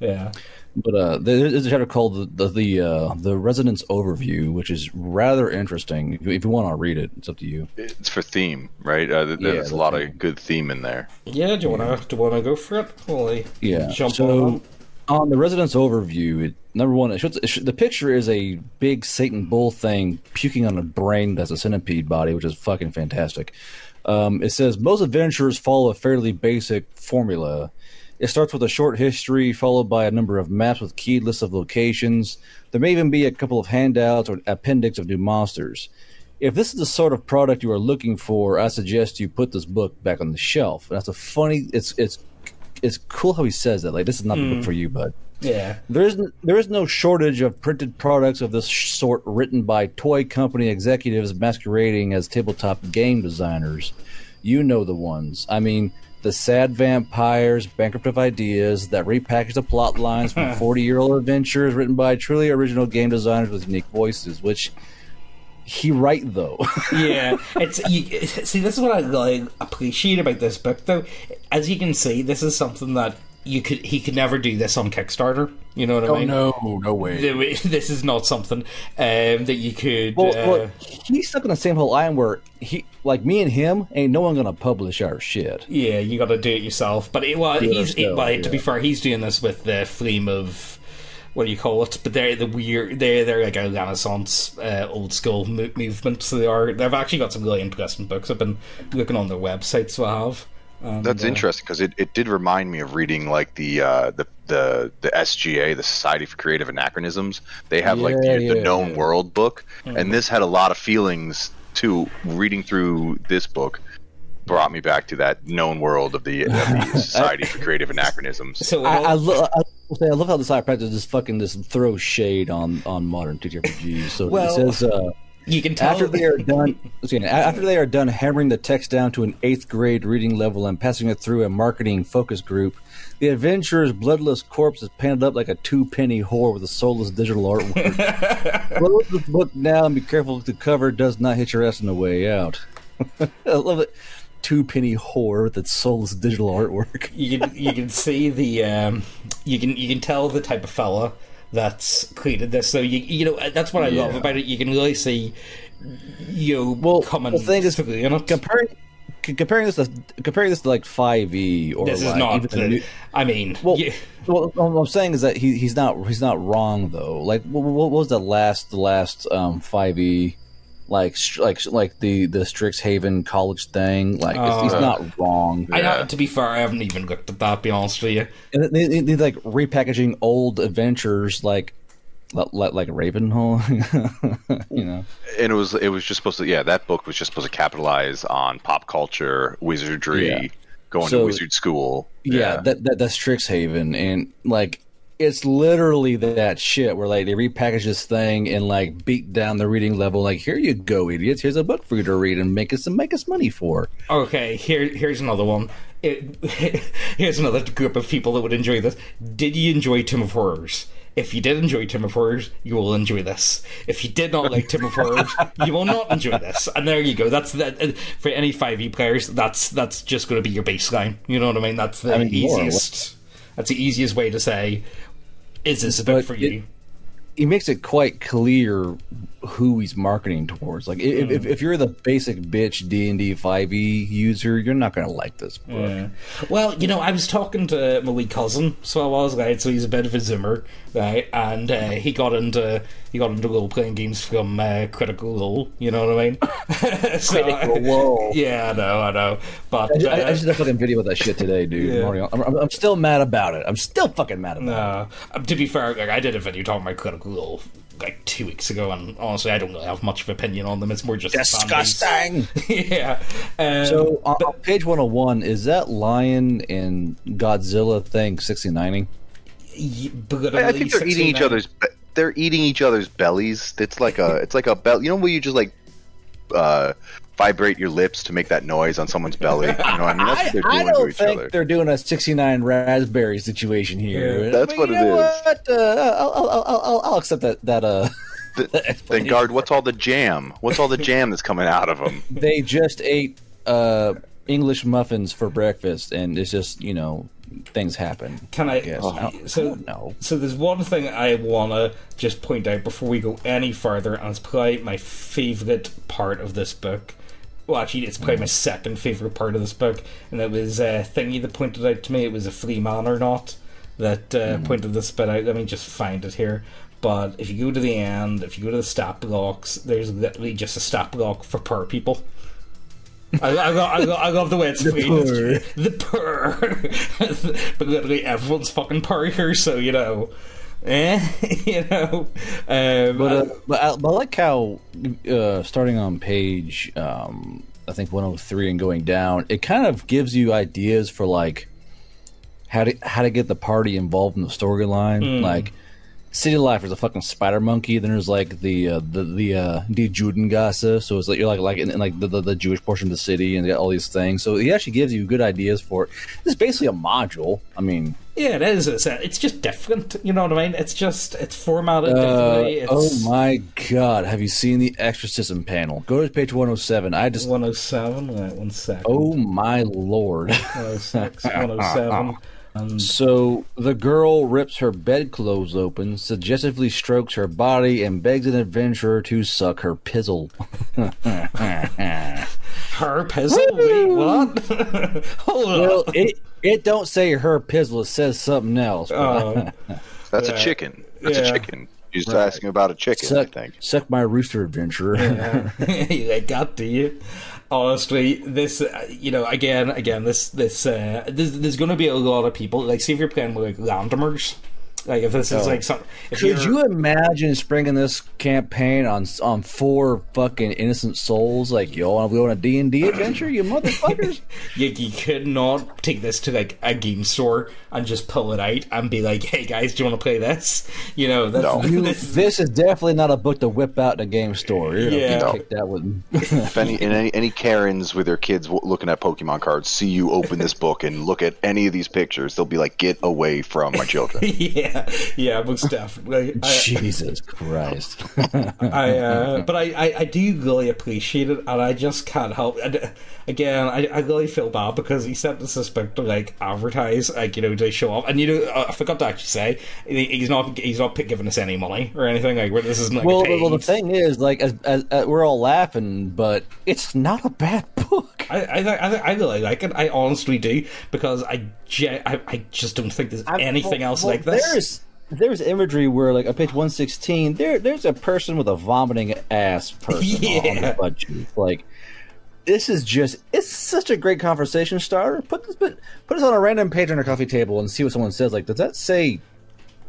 yeah. But uh, there's a chapter called the the the, uh, the Residence Overview, which is rather interesting. If you, if you want to read it, it's up to you. It's for theme, right? Uh, th- there's the a lot theme. of good theme in there. Yeah, do you wanna do wanna go for it? Holy Yeah. jump so on. on the Residence Overview, it, number one, it shows, it sh- the picture is a big Satan bull thing puking on a brain that's a centipede body, which is fucking fantastic. Um, it says most adventurers follow a fairly basic formula. It starts with a short history, followed by a number of maps with key lists of locations. There may even be a couple of handouts or appendix of new monsters. If this is the sort of product you are looking for, I suggest you put this book back on the shelf. And That's a funny. It's it's it's cool how he says that. Like this is not the book for you, bud. Yeah. There is there is no shortage of printed products of this sort written by toy company executives masquerading as tabletop game designers. You know the ones. I mean, the sad vampires, bankrupt of ideas that repackage the plot lines from 40 year old adventures written by truly original game designers with unique voices, which he right though. yeah, it's you, see. This is what I really appreciate about this book, though. As you can see, this is something that you could he could never do this on Kickstarter. You know what I mean? Oh no, no way. This is not something um, that you could. Well, uh, well, he's stuck in the same whole line where he, like me and him, ain't no one gonna publish our shit. Yeah, you got to do it yourself. But it, well, Do he's it, well, to be fair, he's doing this with the flame of what do you call it? But they're the weird. They're they're like a Renaissance, uh, old school mo- movement. So they are. They've actually got some really interesting books. I've been looking on their website, so I have. And, That's uh, interesting because it, it did remind me of reading like the uh, the the the SCA, the Society for Creative Anachronisms. They have like Yeah, the, the yeah, known yeah. world book, Mm-hmm. and this had a lot of feelings too. Reading through this book brought me back to that known world of the, of the Society for Creative Anachronisms. So I, I, I, lo- I, will say, I love how the side practice just fucking just throw shade on on modern TTRPGs. So Well, it says uh, you can tell after they are done, excuse me, after they are done hammering the text down to an eighth grade reading level and passing it through a marketing focus group, the adventurer's bloodless corpse is painted up like a two penny whore with a soulless digital artwork. Close the book now and be careful the cover does not hit your ass on the way out. I love it. Two penny whore with its soulless digital artwork. you can you can see the um, you can you can tell the type of fella that's created this. So you you know that's what I love about it. You can really see you Well, coming the thing is, in it. comparing comparing this to comparing this to like Five E or this is like not. even the new- I mean, well, you- well, what I'm saying is that he he's not he's not wrong though. Like what, what was the last the last um Five E like like like the the Strixhaven college thing? Like it's, he's Uh, not wrong. I. Yeah. To be fair, I haven't even looked at that. Be honest with you. And they, they, they like repackaging old adventures like like like Ravenloft, you know. and it was it was just supposed to yeah that book was just supposed to capitalize on pop culture, wizardry, Yeah. going So- to wizard school. Yeah, that, that that's Strixhaven, and like it's literally that shit where like they repackage this thing and like beat down the reading level. Like, here you go, idiots. Here's a book for you to read and make us make us money for. Okay, here here's another one. It, here's another group of people that would enjoy this. Did you enjoy Tomb of Horrors? If you did enjoy Tomb of Horrors, you will enjoy this. If you did not like Tomb of Horrors, you will not enjoy this. And there you go. That's that uh, for any five E players. That's that's just going to be your baseline. You know what I mean? That's the I mean, easiest. That's the easiest way to say, is this a But for it- you? He makes it quite clear who he's marketing towards. Like, if, if, if you're the basic bitch D and D five E user, you're not gonna like this book. Yeah. Well, you know, I was talking to my wee cousin, so I was right. So he's a bit of a zoomer, right? And uh, he got into he got into role playing games from uh, Critical Role. You know what I mean? so, Critical Role. Yeah, I know, I know. But I, just, uh, I just did a fucking video about that shit today, dude. Yeah. Mario. I'm, I'm, I'm still mad about it. I'm still fucking mad about it. uh, um, to be fair, like, I did a video talking about Critical Role like two weeks ago, and honestly, I don't really have much of an opinion on them. It's more just the fan base. Disgusting. yeah. Um, So on, on page 101, is that Lion and Godzilla thing 69ing? y- I, I think they're eating each other's. They're eating each other's bellies. It's like a. It's like a bell. You know where you just like uh, vibrate your lips to make that noise on someone's belly. You know, I mean, that's what they're I doing to don't each think other. they're doing a 69 raspberry situation here. Yeah. That's But what you it know is. What? Uh, I'll, I'll, I'll, I'll, I'll accept that. That uh, Then guard, what's all the jam? What's all the jam that's coming out of them? they just ate uh, English muffins for breakfast, and it's just you know things happen. Can I? Yes. I don't- I so don't know. So there's one thing I wanna just point out before we go any further, and it's probably my favorite part of this book. Well, actually, it's probably my second favorite part of this book, and it was uh, Thingy that pointed out to me it was a free man or not that uh, pointed this bit out. Let me just find it here. But if you go to the end, if you go to the stat blocks, there's literally just a stat block for per people. I, I, love, I, love, I love the way it's framed. The purr. but literally everyone's fucking purr here, so you know. Eh, you know. Um, But, uh, but, I, but I like how uh, starting on page um, I think 103 and going down, it kind of gives you ideas for like how to how to get the party involved in the storyline. Like City Life is a fucking spider monkey. Then there's like the uh, the the uh, the Judengasse, so it's like you're like like in, in like the, the, the Jewish portion of the city, and they got all these things. So he actually gives you good ideas for it. It's basically a module. I mean, yeah, it is. It's, it's just different. You know what I mean? It's just it's formatted Uh, differently. It's oh my god, have you seen the exorcism panel? Go to page 107. I just 107. Wait, one second. Oh my lord. 106, 107, Um, so the girl rips her bedclothes open, suggestively strokes her body, and begs an adventurer to suck her pizzle. Her pizzle? Wait, what? Hold well, on. it it don't say her pizzle; it says something else. Oh, That's Yeah. a chicken. That's Yeah. a chicken. He's Right. asking about a chicken, suck, I think. suck my rooster, adventurer. I got to you. Honestly, this uh, you know again, again, this this uh, this there's going to be a lot of people like see if you're playing with like randomers, like if this is Oh. like some. If Could you're- imagine springing this campaign on on four fucking innocent souls? Like, yo, want to go on a D and D adventure, you motherfuckers? you, you could not take this to like a game store and just pull it out and be like, "Hey guys, do you want to play this?" You know, that's, No. You, this, this is definitely not a book to whip out in a game store. You're Yeah. get No. kicked out with. If any, and any, any Karens with their kids looking at Pokemon cards see you open this book and look at any of these pictures, they'll be like, "Get away from my children." yeah, yeah, most definitely. I, Jesus Christ! I uh, but I, I, I do really appreciate it, and I just can't help. And, again, I, I really feel bad because he sent us this book to like advertise, like you know, to show off. And you know, I forgot to actually say he's not he's not giving us any money or anything. Like this isn't like well, well, the thing is, like, as, as, as we're all laughing, but it's not a bad book. I I, I, I really like it. I honestly do because I, I, I just don't think there's anything Well, else well, like this. There's there's imagery where like on page one sixteen, there there's a person with a vomiting ass person on Yeah. the butt cheek. Like this is just it's such a great conversation starter. Put this put put this on a random page on our coffee table and see what someone says. Like, does that say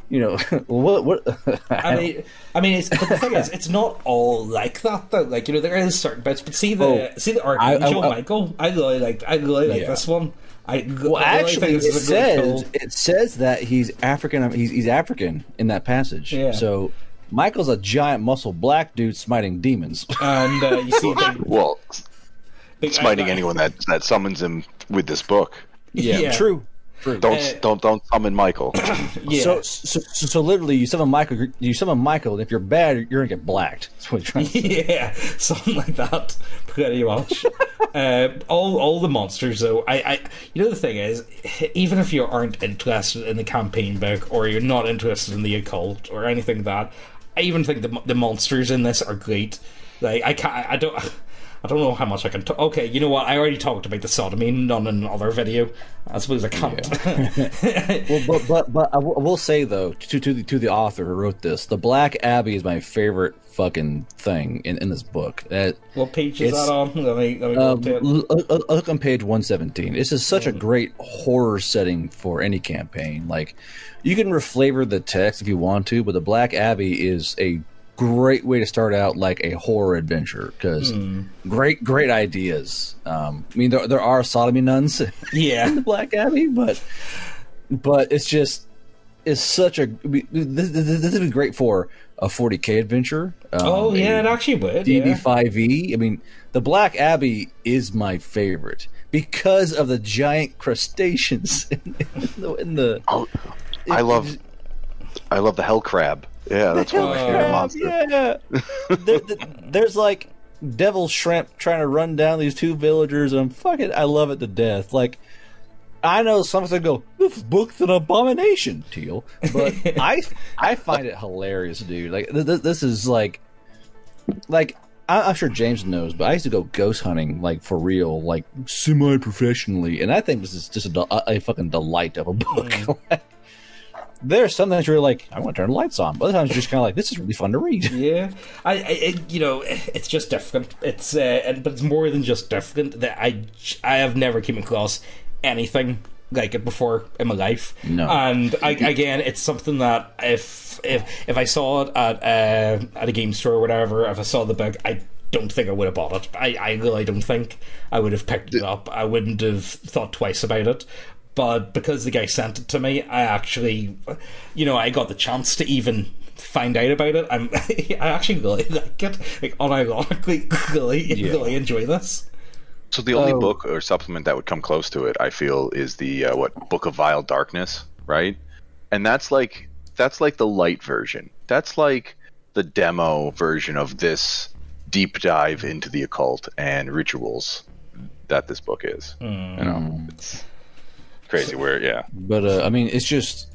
you know what what I mean, I mean, it's, but the thing is, it's not all like that though. Like you know, there is certain bits, but see the Oh, see the I- I- Archangel I- Michael. I really like. I really like Yeah. this one. I g- Well, I really actually, think it this is a says cool- it says that he's African. He's he's African in that passage. Yeah. So Michael's a giant muscle black dude smiting demons. and uh, you see a big, well, smiting anyone that that summons him with this book. Yeah. true. True. Don't Uh, don't don't summon Michael. Yeah. So, so, so, so literally, you summon Michael. You summon Michael, and if you're bad, you're gonna get blacked. That's what you're trying to say. yeah, something like that, pretty much. uh, all all the monsters, though. I, I, you know, the thing is, even if you aren't interested in the campaign book or you're not interested in the occult or anything like that, I even think the the monsters in this are great. Like I can't, I don't. I don't know how much I can talk. Okay, you know what? I already talked about the sodomy on another video. I suppose I can't. Well, but but but I will, say though to to the to the author who wrote this, the Black Abbey is my favorite fucking thing in, in this book. That what page is that on? Let me, let me go um, to it. l- l- l- look on page one seventeen. This is such a great horror setting for any campaign. Like you can reflavor the text if you want to, but the Black Abbey is a great way to start out like a horror adventure because great great ideas. Um, I mean, there there are sodomy nuns. Yeah. the Black Abbey, but but it's just it's such a this, this, this would be great for a 40k adventure. Um, Oh yeah, it actually would. Yeah. DB5e. I mean, the Black Abbey is my favorite because of the giant crustaceans in, in the. In the Oh, I love I love the hell crab. Yeah, that's one of my favorite crab, monsters. Yeah, there, there- there's like devil shrimp trying to run down these two villagers, and I'm fucking. I love it to death. Like. I know some of go, this book's an abomination, Teal. But I I find it hilarious, dude. Like th- th- this is like, like I- I'm sure James knows, but I used to go ghost hunting like for real, like semi professionally, and I think this is just a, del- a, a fucking delight of a book. Mm. There's some that you're like, I want to turn the lights on. But other times you're just kind of like, this is really fun to read. Yeah, I, I it, you know, it's just different. It's uh, and, but it's more than just different. That I, I have never came across anything like it before in my life. No. and I, again, it's something that if if if I saw it at uh, at a game store or whatever, if I saw the book, I don't think I would have bought it. I, I really don't think I would have picked it up. I wouldn't have thought twice about it. But because the guy sent it to me, I actually, you know, I got the chance to even find out about it. I'm, I actually really like it. Like unironically, really, really enjoy this. So the only Oh. book or supplement that would come close to it, I feel, is the uh, what Book of Vile Darkness, right? And that's like that's like the light version. That's like the demo version of this deep dive into the occult and rituals that this book is. You know, it's crazy. Where yeah, But uh, I mean, it's just.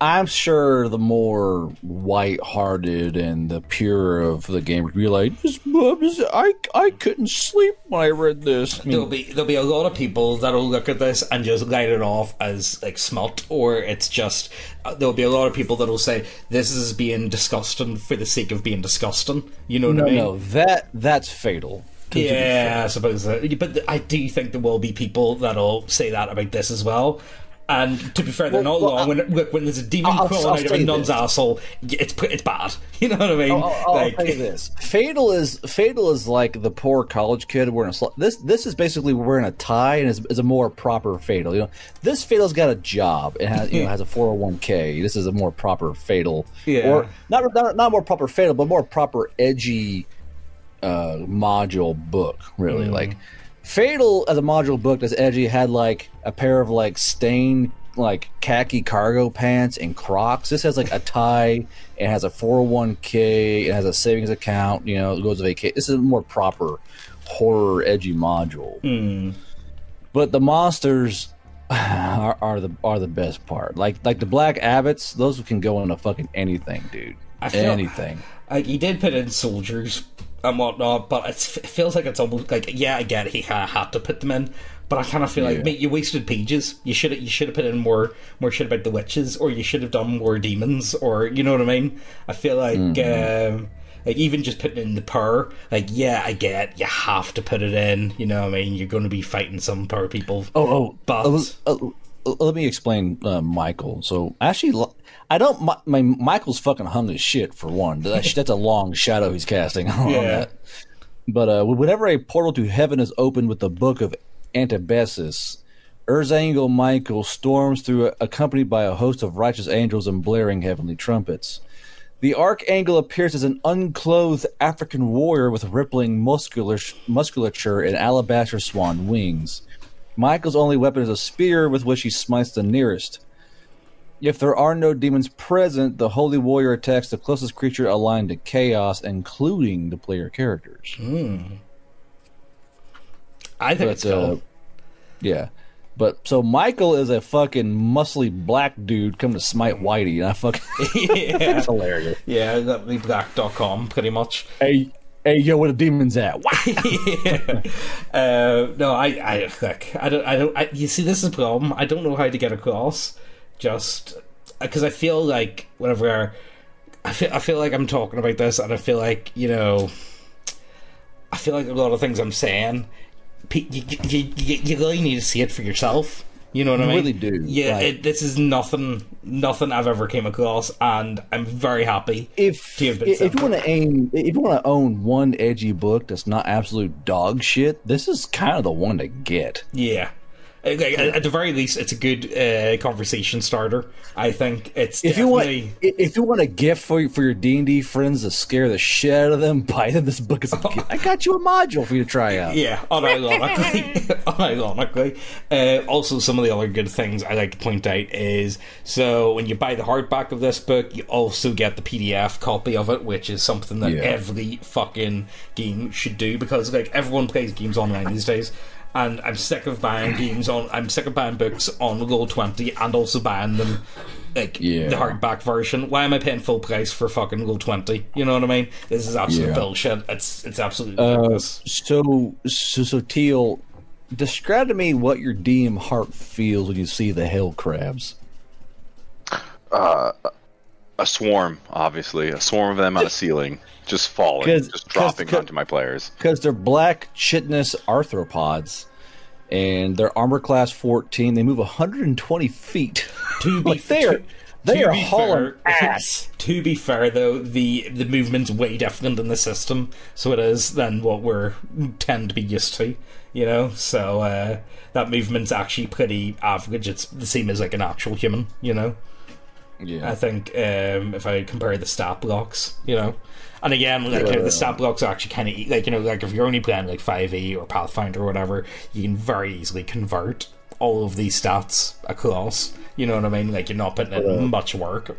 I'm sure the more white-hearted and the pure of the game would be like, "This is- I I couldn't sleep when I read this." I mean, There'll be there'll be a lot of people that'll look at this and just light it off as like smut, or it's just uh, there'll be a lot of people that'll say this is being disgusting for the sake of being disgusting. You know what no, I mean? no, that that's fatal. To- to be Yeah, I suppose. That, but I do think there will be people that'll say that about this as well. And to be fair, they're Well, not well, long. When, look, when there's a demon I'll- crawling I'll out of a nun's asshole, it's it's bad. You know what I mean? I'll, I'll like, this: Fatal is Fatal is like the poor college kid wearing a sl- this. This is basically wearing a tie and is, is a more proper Fatal. You know, this Fatal's got a job It has you know has a four hundred one k. This is a more proper Fatal, Yeah. or not not not more proper Fatal, but more proper edgy uh, module book. Really, Mm. like Fatal as a module book that's edgy had like a pair of like stained like khaki cargo pants and Crocs. This has like a tie. It has a 401k. It has a savings account. You know, it goes to vacation. This is a more proper horror edgy module. Hmm. But the monsters are, are the are the best part. Like like the black abbots, those can go into fucking anything, dude. I feel- anything. Like he did put in soldiers and whatnot, but it's, it feels like it's almost like yeah, I get it, he kind of had to put them in, but I kind of feel Yeah. like mate, you wasted pages. You should you should have put in more more shit about the witches, or you should have done more demons, or you know what I mean. I feel like. Mm-hmm. Um, like even just putting in the power, like yeah, I get you have to put it in. You know, what I mean, you're going to be fighting some power people. Oh, oh, But- uh, uh, let me explain uh, Michael. So actually, I don't. My, my Michael's fucking hung as shit for one. That's, that's a long shadow he's casting on Yeah. that. But uh, whenever a portal to heaven is opened with the book of Antibesis, Erzangel Michael storms through, accompanied by a host of righteous angels and blaring heavenly trumpets. The Archangel appears as an unclothed African warrior with rippling muscular, musculature and alabaster swan wings. Michael's only weapon is a spear with which he smites the nearest. If there are no demons present, the holy warrior attacks the closest creature aligned to chaos, including the player characters. I think But it's cool. uh, yeah, but so Michael is a fucking muscly black dude come to smite Whitey, and I fucking yeah, it's hilarious. yeah, that the black.com pretty much. Hey, hey, yo, where the demons at? Wow. uh, no, I, I, like, I don't, I don't. I, you see, this is the problem. I don't know how to get across. Just because I feel like whenever I feel, I feel like I'm talking about this, and I feel like you know, I feel like a lot of things I'm saying, you, you, you, you really need to see it for yourself. You know what I mean? really do, Yeah, like- it, this is nothing, nothing I've ever came across, and I'm very happy. if to have been if sent you want to aim, if you want to own one edgy book that's not absolute dog shit, this is kind of the one to get. Yeah. Like, at the very least, it's a good uh, conversation starter. I think it's If you want, if you want a gift for for your D and D friends to scare the shit out of them, buy them this book as a gift. I got you a module for you to try out. Yeah, unironically. unironically. Uh, also, some of the other good things I like to point out is so when you buy the hardback of this book, you also get the PDF copy of it, which is something that Yeah. every fucking game should do because like everyone plays games online these days. And I'm sick of buying games on. I'm sick of buying books on Roll Twenty and also buying them like Yeah. the hardback version. Why am I paying full price for fucking Roll Twenty? You know what I mean? This is absolute Yeah. bullshit. It's it's absolutely Uh, so, so, so Teal, describe to me what your DM heart feels when you see the hell crabs. A swarm, obviously, a swarm of them on a ceiling, just falling, 'Cause- just dropping 'cause- onto my players. because they're black chitinous arthropods and they're armor class 14 they move 120 feet To be like they are to- they to are be hauling fair- ass To be fair, though, the the movement's way different in the system, so it is than what we're tend to be used to. You know, so uh, that movement's actually pretty average. It's the same as like an actual human. You know, I think um, if I compare the stat blocks, you know. And again, like you know, the stat blocks are actually kind of like you know, like if you're only playing like Five E or Pathfinder or whatever, you can very easily convert all of these stats across. You know what I mean? Like you're not putting in much work.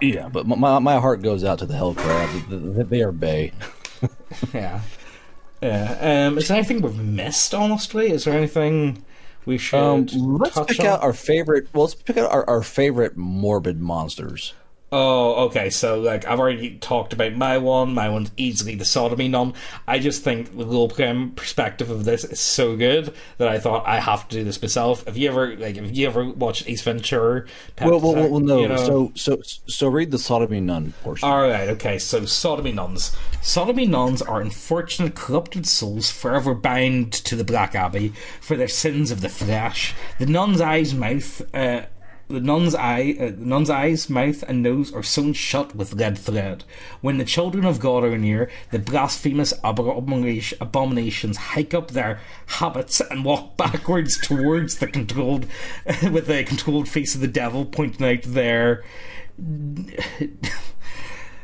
yeah but my, my heart goes out to the hell crabs they they are bay Yeah. Yeah. Um, is there anything we've missed, honestly? Is there anything we should Um, let's pick on? out our favorite. Well, let's pick out our, our favorite morbid monsters. Oh, okay. So, like, I've already talked about my one. My one's easily the sodomy nun. I just think the Lilprim perspective of this is so good that I thought I have to do this myself. Have you ever, like, have you ever watched Ace Ventura? Pet Well, well, well, well, no. you know? So, so, so read the sodomy nun portion. All right, okay. So, sodomy nuns. Sodomy nuns are unfortunate, corrupted souls forever bound to the Black Abbey for their sins of the flesh. The nun's eyes, mouth, uh, the nun's eye, uh, the nun's eyes, mouth, and nose are sewn shut with red thread. When the children of God are near, the blasphemous abomination, abominations hike up their habits and walk backwards towards the controlled, with the controlled face of the devil pointing out their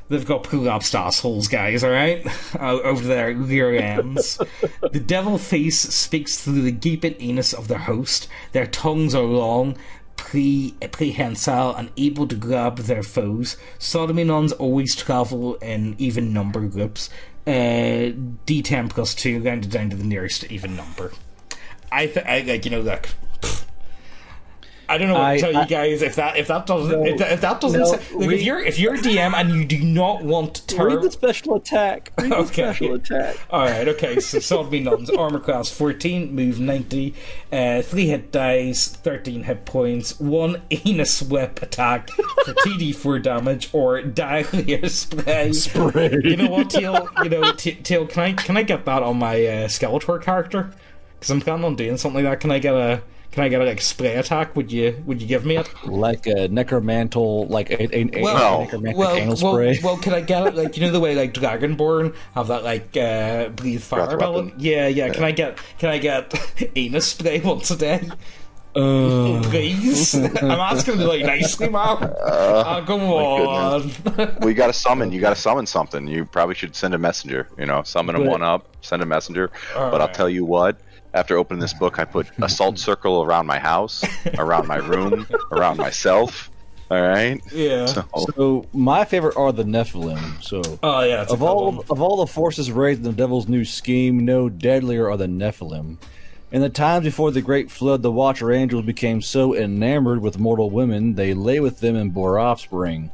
They've got prolapsed assholes, guys, alright? Uh, over their rear ends. the devil face speaks through the gaping anus of their host. Their tongues are long, pre- prehensile, and able to grab their foes. Sodomy nuns always travel in even number groups. Uh, D10 plus 2, rounded down to the nearest even number. I, th- I like, you know, look. I don't know what I- to tell I- you guys if that if that doesn't No, if, that, if that doesn't no, say, look, read- if you're if you're a DM and you do not want terror Read the special attack. Read the Okay. special attack. all right, okay. So sodomy nuns, armor class fourteen, move ninety, uh, three hit dice, thirteen hit points, one anus whip attack for TD four damage, or diarrhea spray. Spray. You know what, Teal? You know, Teal, can I can I get that on my uh, Skeletor character? Because I'm planning on doing something like that. Can I get a can I get a like spray attack? Would you would you give me it? Like a necromantle, like a, a, a, Well, a necromantic well, anal spray. well, can I get it? Like you know the way like Dragonborn have that like uh, breathe fire Breath ability. weapon. Yeah, yeah. Can I get can I get anus spray once a day? Uh, Please, I'm asking you like nicely, man. oh, come on. we got to summon. You got to summon something. You probably should send a messenger. You know, summon them one up, send a messenger. but I'll tell you what. After opening this book, I put assault circle around my house, around my room, around myself. All right. yeah. So, oh. so my favorite are the Nephilim. So Oh yeah. Of all one. of all the forces raised in the devil's new scheme, no deadlier are the Nephilim. In the times before the great flood, the Watcher angels became so enamored with mortal women they lay with them and bore offspring.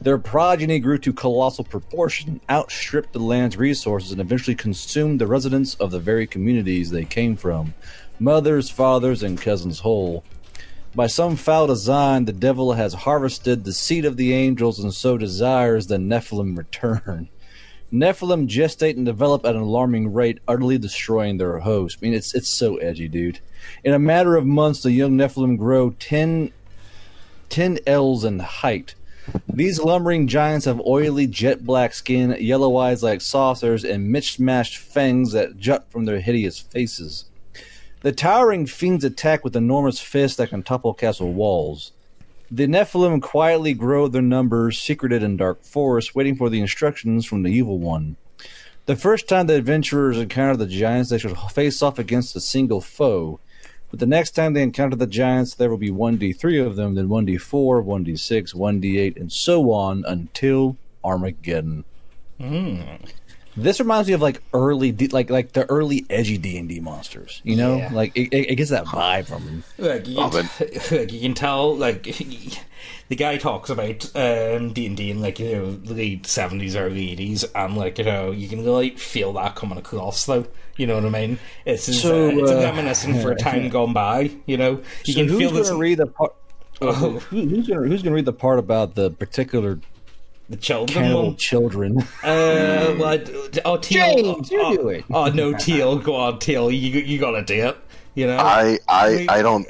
Their progeny grew to colossal proportion, outstripped the land's resources, and eventually consumed the residents of the very communities they came from mothers, fathers, and cousins whole. By some foul design, the devil has harvested the seed of the angels and so desires the Nephilim return. Nephilim gestate and develop at an alarming rate, utterly destroying their host. I mean, it's it's so edgy, dude. In a matter of months, the young Nephilim grow 10, 10 ells in height. These lumbering giants have oily, jet black skin, yellow eyes like saucers, and mismatched fangs that jut from their hideous faces. The towering fiends attack with enormous fists that can topple castle walls. The Nephilim quietly grow their numbers, secreted in dark forests, waiting for the instructions from the evil one. The first time the adventurers encounter the giants, they should face off against a single foe. But the next time they encounter the giants, there will be 1d3 of them, then 1d4, 1d6, 1d8, and so on until Armageddon. Hmm. This reminds me of like early, D- like like the early edgy D and D monsters. You know, Yeah. like it, it it gets that vibe from them. Like you, can, like you can tell, like the guy talks about um, D and D in like you know the late seventies, early eighties, and like you know you can really feel that coming across though. You know what I mean? It's just, So, uh, it's uh, reminiscent for a time gone by. You know, you So can who's feel going this. read the part? Oh. Who's going to who's going to read the part about the particular the children cannibal one. children? Uh, well, I- oh, Teal. James, you oh, do it. Oh no, Teal, go on, Teal. You you gotta do it. You know. I, I, I don't,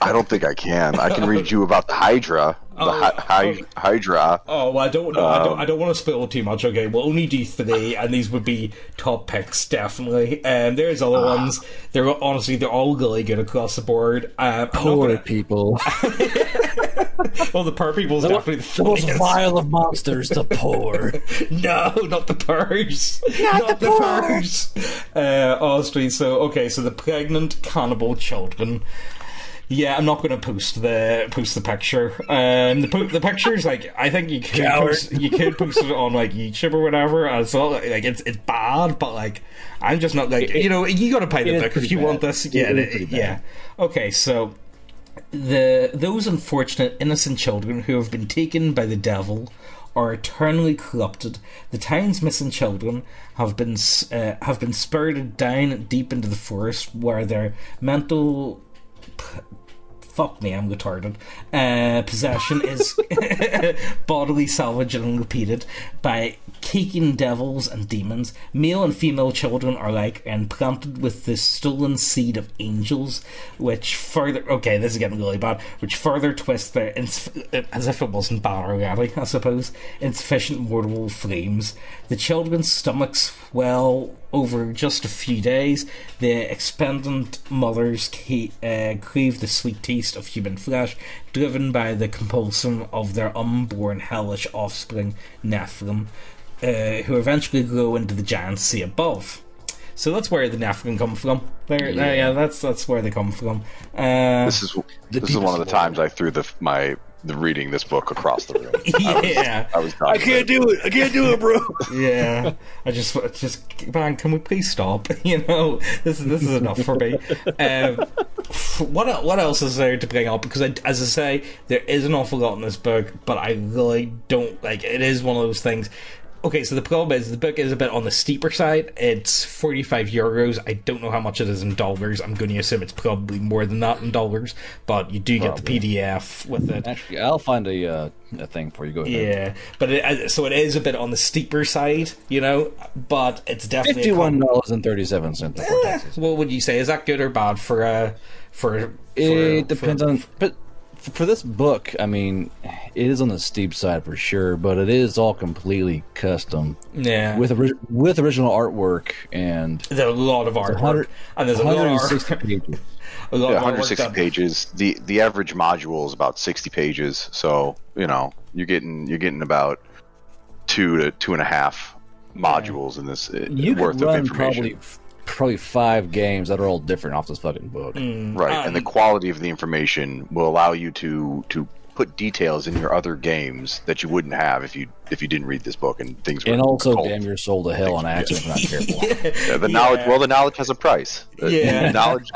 I don't think I can. I can read you about the Hydra, the Oh, hy- hy- Hydra. Oh, well, I don't know. I Um, don't. I don't want to spoil too much. Okay, we'll only do three, and these would be top picks definitely. And there's other Ah. ones. They're honestly they're all really good across the board. Um, Poor gonna- people, well, the poor people is definitely the the most vile of monsters, the poor. No, not the purrs. Not, the, purrs. Uh, honestly, so okay, so the pregnant cannibal children. Yeah, I'm not going to post the post the picture. Um, the po- the picture's like I think you could post, you could post it on like YouTube or whatever. And it's like it's it's bad, but like I'm just not like you know you got to pay the it book if you bad. want this. It Yeah, it- yeah. Okay, so the those unfortunate innocent children who have been taken by the devil are eternally corrupted. The town's missing children have been uh, have been spirited down deep into the forest where their mental fuck me, I'm retarded. Uh, possession is bodily salvaged and repeated by caking devils and demons. Male and female children are like and planted with the stolen seed of angels, which further okay, this is getting really bad. Which further twists their as if it wasn't bad already, I suppose. Insufficient mortal flames. The children's stomachs swell over just a few days, the expectant mothers uh, crave the sweet taste of human flesh, driven by the compulsion of their unborn hellish offspring, Nephilim, uh, who eventually grow into the giants sea above. So that's where the Nephilim come from. There, yeah. yeah, that's that's where they come from. Uh, This is this is one of the times I threw the my the reading this book across the room. I was, yeah. I was. I can't do it. I can't do it, bro. yeah, I just just man, can we please stop? You know, this is this is enough for me. Um, what what else is there to bring up? Because I, as I say, there is an awful lot in this book, but I really don't like. It is one of those things. Okay, so the problem is the book is a bit on the steeper side. It's forty five euros. I don't know how much it is in dollars. I'm going to assume it's probably more than that in dollars. But you do get the PDF with it. Actually, I'll find a uh, a thing for you. Go ahead. Yeah, but it, uh, so it is a bit on the steeper side, you know. But it's definitely a Fifty-one com- dollars and thirty seven cents Eh, taxes. what would you say? Is that good or bad for uh for? for It depends for- on, but for this book, I mean, it is on the steep side for sure, but it is all completely custom yeah with ori- with original artwork and there's a lot of artwork and there's a lot of 160 art, pages. a lot Yeah, 160 done. pages. The the average module is about 60 pages, so you know you're getting you're getting about two to two and a half modules in this uh, You worth could of run information. probably f- probably five games that are all different off this fucking book. right, and the Um, quality of the information will allow you to to put details in your other games that you wouldn't have if you if you didn't read this book and things were And also, cold. damn your soul to hell on accident if not careful. Yeah, the knowledge. Well, the knowledge has a price. Uh, Yeah. knowledge.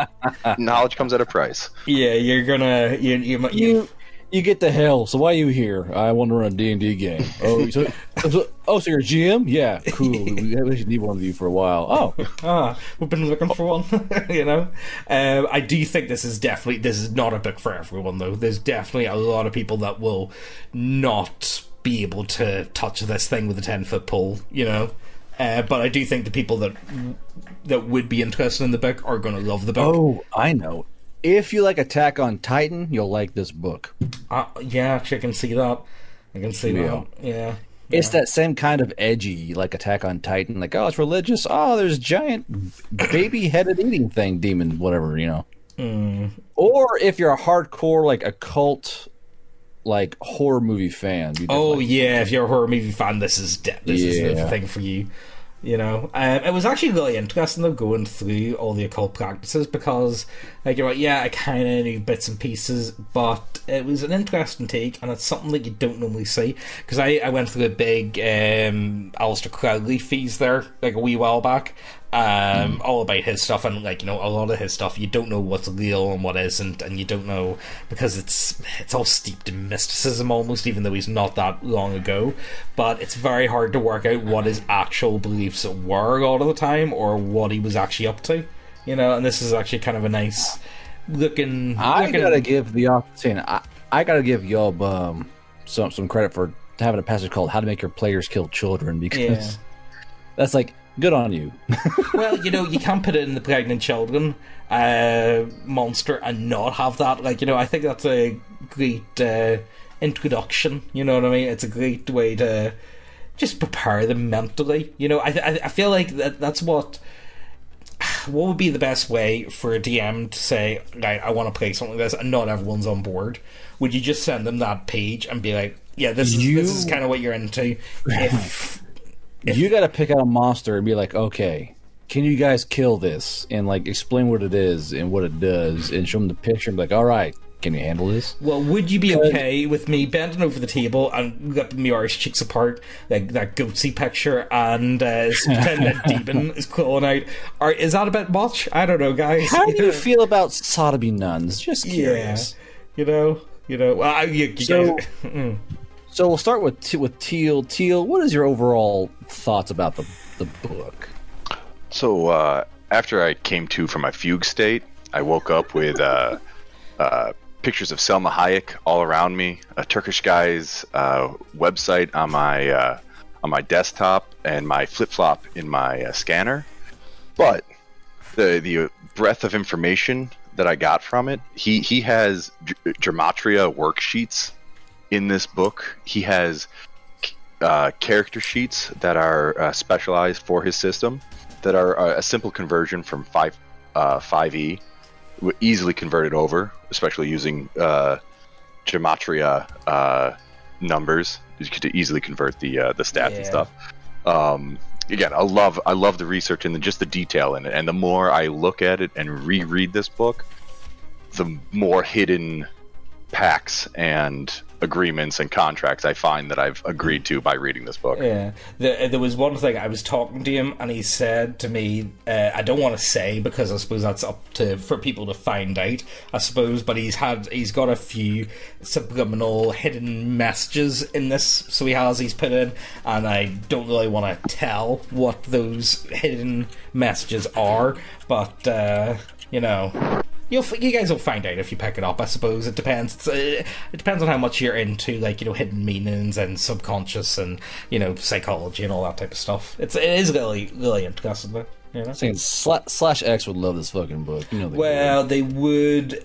knowledge comes at a price. yeah, you're gonna you you, you, You you get the hell. So why are you here? I want to run a D and D game. Oh, so, so- oh, so you're a GM? Yeah, cool. We, we actually need one of you for a while. Oh, ah, we've been looking for one, you know. Um, I do think this is definitely this is not a book for everyone though. There's definitely a lot of people that will not be able to touch this thing with a ten foot pole, you know. Uh, but I do think the people that that would be interested in the book are going to love the book. oh, I know. If you like Attack on Titan, you'll like this book. Uh, yeah, I can see that. I can see Yeah. that. Yeah. It's that same kind of edgy, like Attack on Titan. Like, oh, it's religious. Oh, there's giant baby-headed eating thing, demon, whatever, you know. Or if you're a hardcore, like occult, like horror movie fan. Oh like- yeah, if you're a horror movie fan, this is de- this is the thing for you. You know, um, it was actually really interesting though going through all the occult practices because, like, you're like, yeah, I kind of knew bits and pieces, but it was an interesting take, and it's something that you don't normally see. Because I, I went through a big um, Aleister Crowley fees there like a wee while back, um, all about his stuff, and like you know, a lot of his stuff you don't know what's real and what isn't, and you don't know because it's it's all steeped in mysticism almost, even though he's not that long ago. But it's very hard to work out what his actual beliefs were a lot of the time, or what he was actually up to. You know, and this is actually kind of a nice looking. I looking gotta give the saying I, I gotta give Yob um, some some credit for having a passage called "How to Make Your Players Kill Children" because Yeah. that's like good on you. well, you know, you can't put it in the pregnant children uh, monster and not have that. Like, you know, I think that's a great uh, introduction. You know what I mean? It's a great way to just prepare them mentally. You know, I I, I feel like that that's what. What would be the best way for a DM to say, right, I want to play something like this, and not everyone's on board? Would you just send them that page and be like, yeah, this is You- this is kind of what you're into? If you got to pick out a monster and be like, okay, can you guys kill this and like explain what it is and what it does and show them the picture and be like, all right, can you handle this? Well, would you be okay with me bending over the table and ripping my Irish cheeks apart, like that goatsy picture, and uh, that demon is crawling out? Or is that a bit much? I don't know, guys. How do you feel about sodomy nuns? Just Yeah, curious. you know, you know. Well, I- you, you So- guys, Mm. So we'll start with with Teal. Teal, what is your overall thoughts about the the book? So uh, after I came to from my fugue state, I woke up with uh, uh, pictures of Salma Hayek all around me, a Turkish guy's uh, website on my uh, on my desktop, and my flip flop in my uh, scanner. But the the breadth of information that I got from it, he he has G- gematria worksheets in this book. He has uh, character sheets that are uh, specialized for his system that are uh, a simple conversion from 5 uh, 5e w- easily converted over especially using uh, gematria uh, numbers you could easily convert the uh, the stats Yeah. and stuff um, again i love i love the research and the, just the detail in it and the more i look at it and reread this book the more hidden packs and agreements and contracts I find that I've agreed to by reading this book. Yeah, there, there was one thing I was talking to him, and he said to me, uh, "I don't want to say because I suppose that's up to for people to find out. I suppose, but he's had he's got a few subliminal hidden messages in this, so he has he's put in, and I don't really want to tell what those hidden messages are, but uh, you know." You'll, f- you guys will find out if you pick it up. I suppose it depends. It's, uh, it depends on how much you're into, like you know, hidden meanings and subconscious and you know, psychology and all that type of stuff. It's it is really really interesting. Though, you know? saying Sla- Slash X would love this fucking book. You know they Well, they would,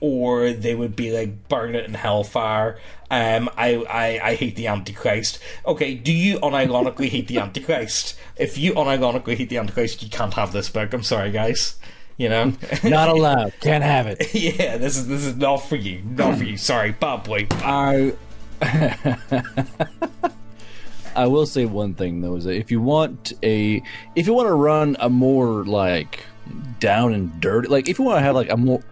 or they would be like burn it in hellfire. Um, I, I, I hate the Antichrist. Okay, do you unironically hate the Antichrist? If you unironically hate the Antichrist, you can't have this book. I'm sorry, guys. You know. Not allowed. Can't have it. yeah, this is this is not for you. Not for you. Sorry, bad boy. I I will say one thing though is that if you want a if you want to run a more like down and dirty like if you want to have like a more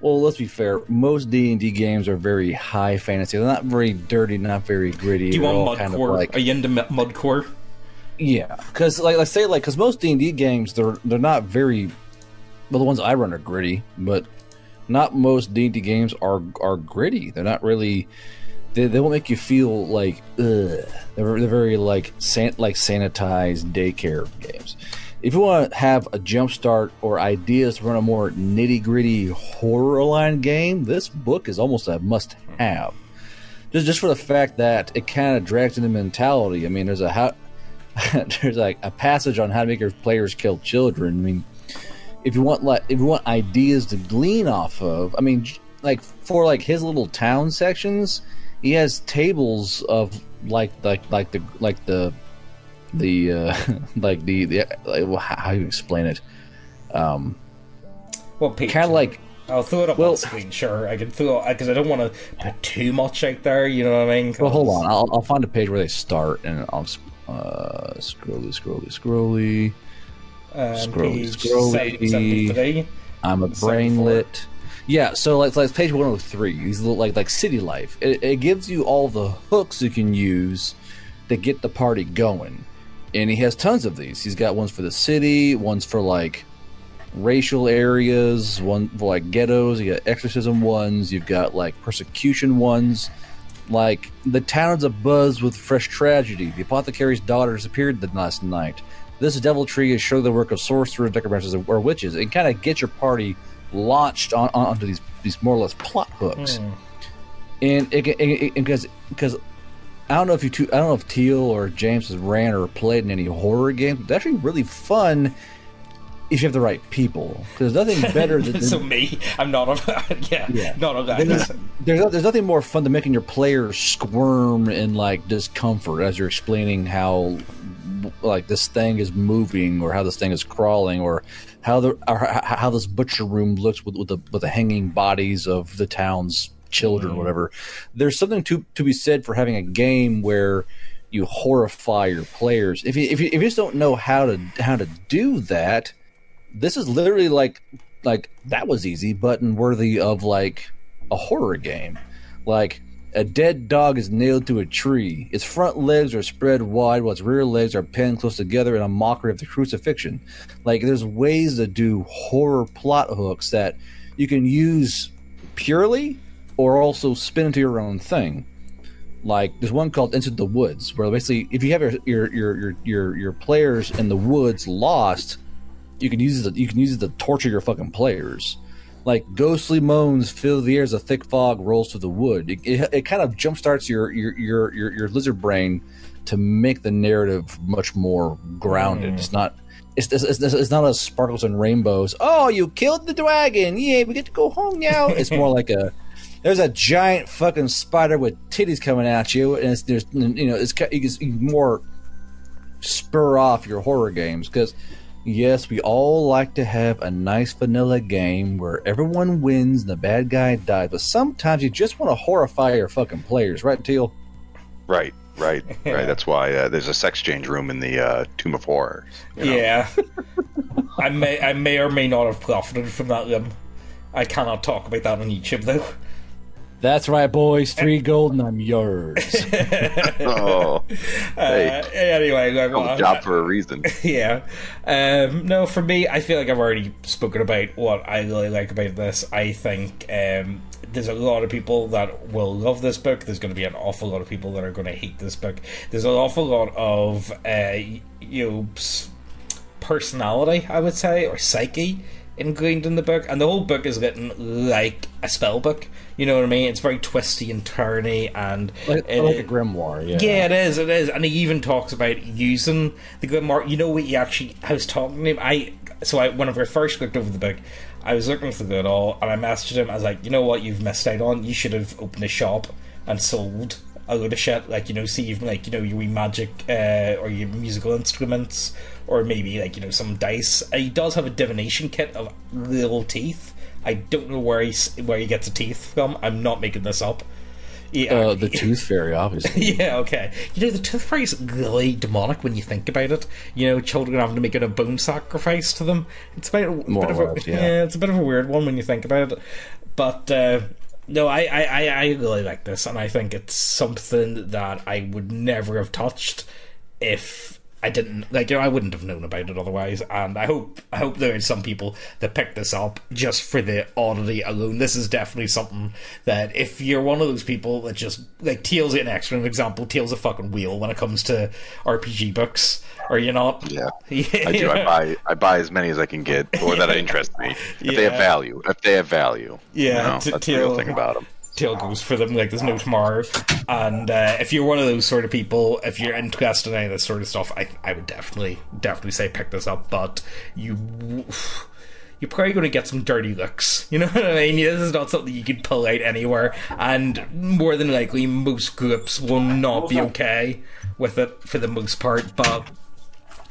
well let's be fair most D&D games are very high fantasy they're not very dirty not very gritty Do you want kind of mudcore? like Are you into mu- mudcore? yeah because like let's say like because most D&D games they're they're not very well the ones I run are gritty but not most D&D games are are gritty they're not really they, they won't make you feel like ugh. They're, they're very like san- like sanitized daycare games. If you want to have a jump start or ideas to run a more nitty gritty horror aligned game, this book is almost a must have. Just just for the fact that it kind of drags into mentality. I mean, there's a how there's like a passage on how to make your players kill children. I mean, if you want like if you want ideas to glean off of, I mean, like for like his little town sections, he has tables of like like like the like the the uh like the the like, well, how do you explain it? Um, Well, kind of like I'll throw it up well- on screen. Sure, I can throw it because I don't want to put too much out there. You know what I mean? well, hold on, I'll, I'll find a page where they start and I'll uh scrolly scrolly scrolly. Um, Scrolly, page scrolly. 73. I'm a 74. brainlet. Yeah, so like, like page 103, these little like like city life. It, it gives you all the hooks you can use to get the party going, and he has tons of these. He's got ones for the city, ones for like racial areas, one for like ghettos. You got exorcism ones. You've got like persecution ones. Like the town's abuzz with fresh tragedy. The apothecary's daughter disappeared the last night. This devil tree is surely the work of sorcerers, necromancers, or witches, and kind of get your party launched on, on- onto these these more or less plot hooks. Hmm. And it, it, it- because because I don't know if you two, I don't know if Teal or James has ran or played in any horror games. It's actually really fun if you have the right people. Because there's nothing better than so me, I'm not a yeah, Yeah. not a guy. there's, there's, there's nothing more fun than making your players squirm in like discomfort as you're explaining how like this thing is moving or how this thing is crawling or how the or how this butcher room looks with with the with the hanging bodies of the town's children or mm. whatever there's something to to be said for having a game where you horrify your players. If you, if you if you just don't know how to how to do that, this is literally like like that was easy, button worthy of like a horror game. Like a dead dog is nailed to a tree. Its front legs are spread wide, while its rear legs are pinned close together in a mockery of the crucifixion. Like there's ways to do horror plot hooks that you can use purely or also spin into your own thing. Like there's one called Into the Woods, where basically if you have your your your your your, players in the woods lost, you can use it. You can use it to torture your fucking players. Like ghostly moans fill the air as a thick fog rolls through the wood. It, it, it kind of jumpstarts your your, your your your lizard brain to make the narrative much more grounded. It's hmm. not. It's, it's, it's, it's not a sparkles and rainbows. Oh, you killed the dragon! Yeah, we get to go home now. It's more like a there's a giant fucking spider with titties coming at you, and it's there's you know it's, it's more spur off your horror games because yes, we all like to have a nice vanilla game where everyone wins and the bad guy dies, but sometimes you just want to horrify your fucking players, right, Teal? Right, right, right. That's why uh, there's a sex change room in the uh, Tomb of Horrors. you know? Yeah. I may I may or may not have profited from that limb. I cannot talk about that on YouTube though. That's right, boys. Three gold and I'm yours. Oh, hey, Uh, anyway, like, got well, the job for a reason. yeah. Um, no, for me, I feel like I've already spoken about what I really like about this. I think um, there's a lot of people that will love this book. There's going to be an awful lot of people that are going to hate this book. There's an awful lot of uh, you know personality, I would say, or psyche ingrained in the book, and the whole book is written like a spell book. You know what I mean? It's very twisty and turny, and like, it- like a grimoire, yeah. yeah, it is. It is, and he even talks about using the grimoire. You know what? He actually, I was talking to him. I so I whenever I first looked over the book, I was looking through it all, and I messaged him. I was like, you know what? You've missed out on. You should have opened a shop and sold a load of shit. Like you know, see even like you know your magic uh, or your musical instruments, or maybe like you know some dice. Uh, he does have a divination kit of little teeth. I don't know where he's where he gets the teeth from. I'm not making this up. Yeah, Uh, the Tooth Fairy, obviously. yeah, okay. You know, the tooth fairy is really demonic when you think about it. You know, children having to make it a bone sacrifice to them. It's about a More bit of a, less, yeah. it's a bit of a weird one when you think about it. But uh, no, I, I, I really like this, and I think it's something that I would never have touched if I didn't like. You know, I wouldn't have known about it otherwise. And I hope, I hope there are some people that pick this up just for the oddity alone. This is definitely something that if you're one of those people that just like Teal's an excellent example. Teal's a fucking wheel when it comes to RPG books. Are you not? Yeah, I do. I buy I buy as many as I can get, or that interest me. If they have value, if they have value, Yeah, you know, that's the real thing about them. Goes for them like there's no tomorrow. And uh, if you're one of those sort of people, if you're interested in any of this sort of stuff, I I would definitely definitely say pick this up. But you. You're probably going to get some dirty looks. You know what I mean? This is not something you could pull out anywhere, and more than likely, most groups will not be okay with it for the most part. But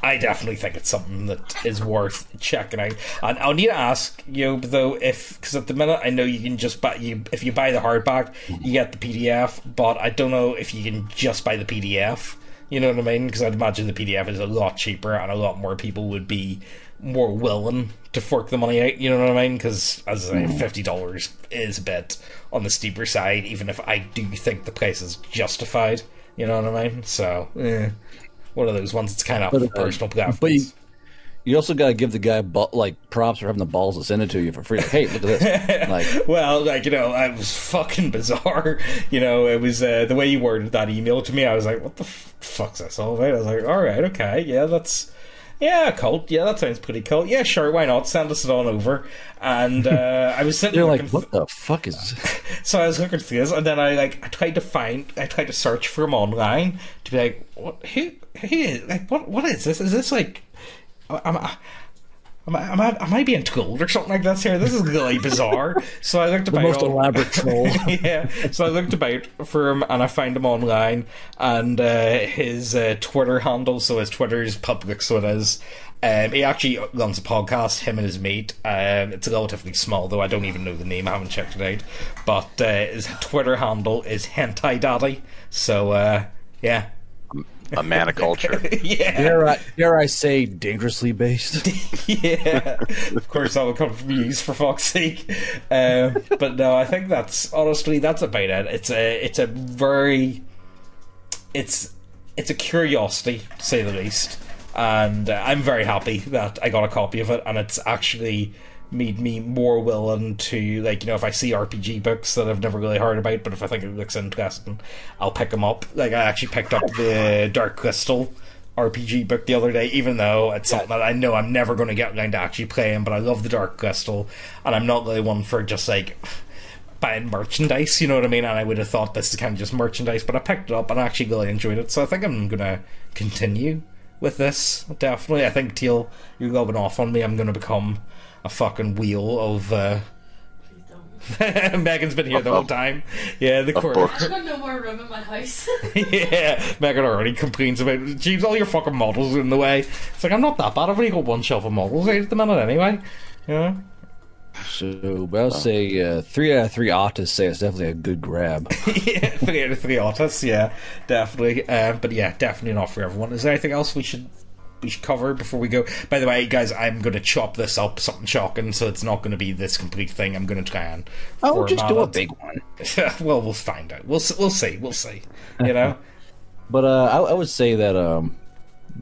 I definitely think it's something that is worth checking out. And I'll need to ask you though if because at the minute I know you can just buy you if you buy the hardback you get the PDF, but I don't know if you can just buy the PDF. You know what I mean? Because I'd imagine the PDF is a lot cheaper and a lot more people would be more willing to fork the money out. You know what I mean? Because as I say, mm. fifty dollars is a bit on the steeper side, even if I do think the price is justified. You know what I mean? So. One of those ones that's kind of But, uh, personal preference. but you- You also got to give the guy like props for having the balls to send it to you for free. Like, hey, look at this. Like, well, like you know, it was fucking bizarre. You know, it was uh, the way you worded that email to me. I was like, "What the f- fuck's this all about?" I was like, "All right, okay, yeah, that's yeah, cult. Yeah, that sounds pretty cool. Yeah, sure, why not? Send us it on over." And uh, I was sitting there like, what the fuck is? This? so I was looking through this, and then I like I tried to find, I tried to search for him online to be like, what? Who? Who is? Like, what? What is this? Is this like? I'm? Am I, am I, am I being told or something like this here? This is really bizarre. So I looked The about most all- elaborate troll. yeah. So I looked about for him and I found him online and uh, his uh, Twitter handle. So his Twitter is public, so it is. Um, he actually runs a podcast, him and his mate. Um, it's relatively small, though. I don't even know the name. I haven't checked it out. But uh, his Twitter handle is Hentai Daddy. So, uh, yeah. A mana culture. yeah, Dare I, dare I say dangerously based? yeah. Of course, that will come from you for fuck's sake. Um, but no, I think that's honestly that's about it. It's a it's a very it's it's a curiosity to say the least, and uh, I'm very happy that I got a copy of it, and it's actually made me more willing to like you know if I see RPG books that I've never really heard about, but if I think it looks interesting, I'll pick them up. Like I actually picked up the Dark Crystal RPG book the other day, even though it's something that I know I'm never going to get around to actually playing. But I love the Dark Crystal, and I'm not really one for just like buying merchandise. You know what I mean? And I would have thought this is kind of just merchandise, but I picked it up and I actually really enjoyed it. So I think I'm going to continue with this. Definitely, I think Teal, you're rubbing off on me. I'm going to become a fucking wheel of. Uh... Megan's been here the whole time. Yeah, the corner. books. I've got no more room in my house. yeah, Megan already complains about James. All your fucking models are in the way. It's like I'm not that bad. I've only got one shelf of models at the minute anyway. Yeah, So, but I'll say uh, three out of three artists say it's definitely a good grab. yeah, three out of three artists. Yeah, definitely. Um, but yeah, definitely not for everyone. Is there anything else we should cover before we go? By the way, guys, I'm going to chop this up something shocking, so it's not going to be this complete thing. I'm going to try and. Oh, just do a big one. well, we'll find out. We'll we'll see. We'll see. You know. But uh, I, I would say that um,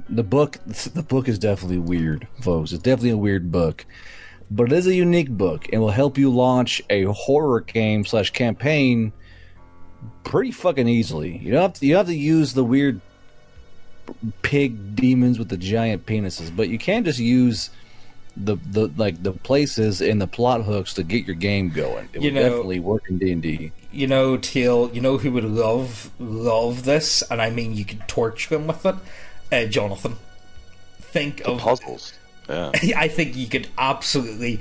the book the book is definitely weird, folks. It's definitely a weird book, but it is a unique book and will help you launch a horror game slash campaign pretty fucking easily. You don't have to, you have to use the weird pig demons with the giant penises, but you can't just use the the like the places and the plot hooks to get your game going. It You would know- definitely work in D and D. you know, Teal, you know who would love love this, and I mean you could torture them with it. Uh, Jonathan, think of. Puzzles. Yeah. I think you could absolutely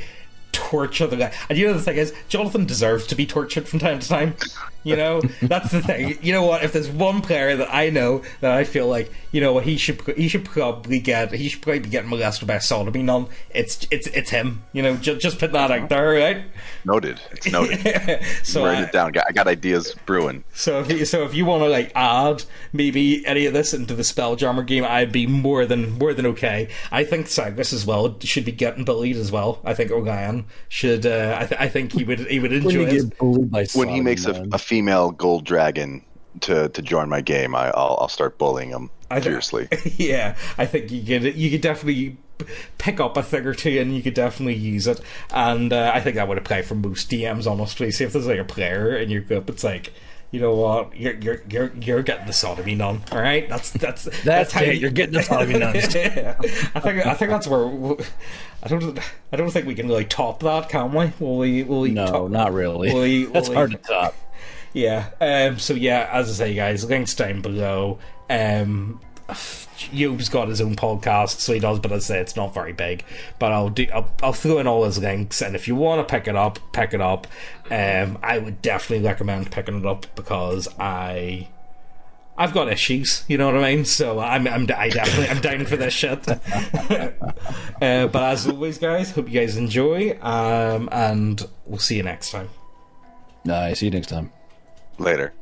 torture the guy. And you know the thing is, Jonathan deserves to be tortured from time to time. You know, that's the thing. You know what? If there's one player that I know that I feel like, you know what, he should he should probably get he should probably be getting molested by a sodomy nun. It's it's it's him. You know, just just put that out there, right? Noted. It's noted. so Write it down. I got ideas brewing. so if you, so if you want to like add maybe any of this into the Spelljammer game, I'd be more than more than okay. I think Cygnus as well should be getting bullied as well. I think Orion should. Uh, I, th- I think he would he would enjoy you it. get When he makes a, a female gold dragon to, to join my game, I, I'll, I'll start bullying him I th- fiercely. yeah, I think you could you could definitely pick up a thing or two and you could definitely use it. And uh, I think that would apply for most DMs. Honestly, see if there's like a player in your group, it's like. You know what? You're you're you're you're getting the sodomy nun. All right, that's that's That's how it, you- you're getting the sodomy nuns. Yeah. I think I think that's where I don't I don't think we can really top that, can we? Will we? Will we No, top, not really. Will we- That's will hard to top. yeah. Um, so yeah, as I say, guys, links down below. Um, Yoob's got his own podcast, so he does, but as I say, it's not very big. But I'll do. I'll, I'll throw in all his links, and if you want to pick it up, pick it up. Um, I would definitely recommend picking it up because I. I've got issues, you know what I mean. So I'm, I'm, I definitely, I'm down for this shit. uh, but as always, guys, hope you guys enjoy, um, and we'll see you next time. Nice. See you next time. Later.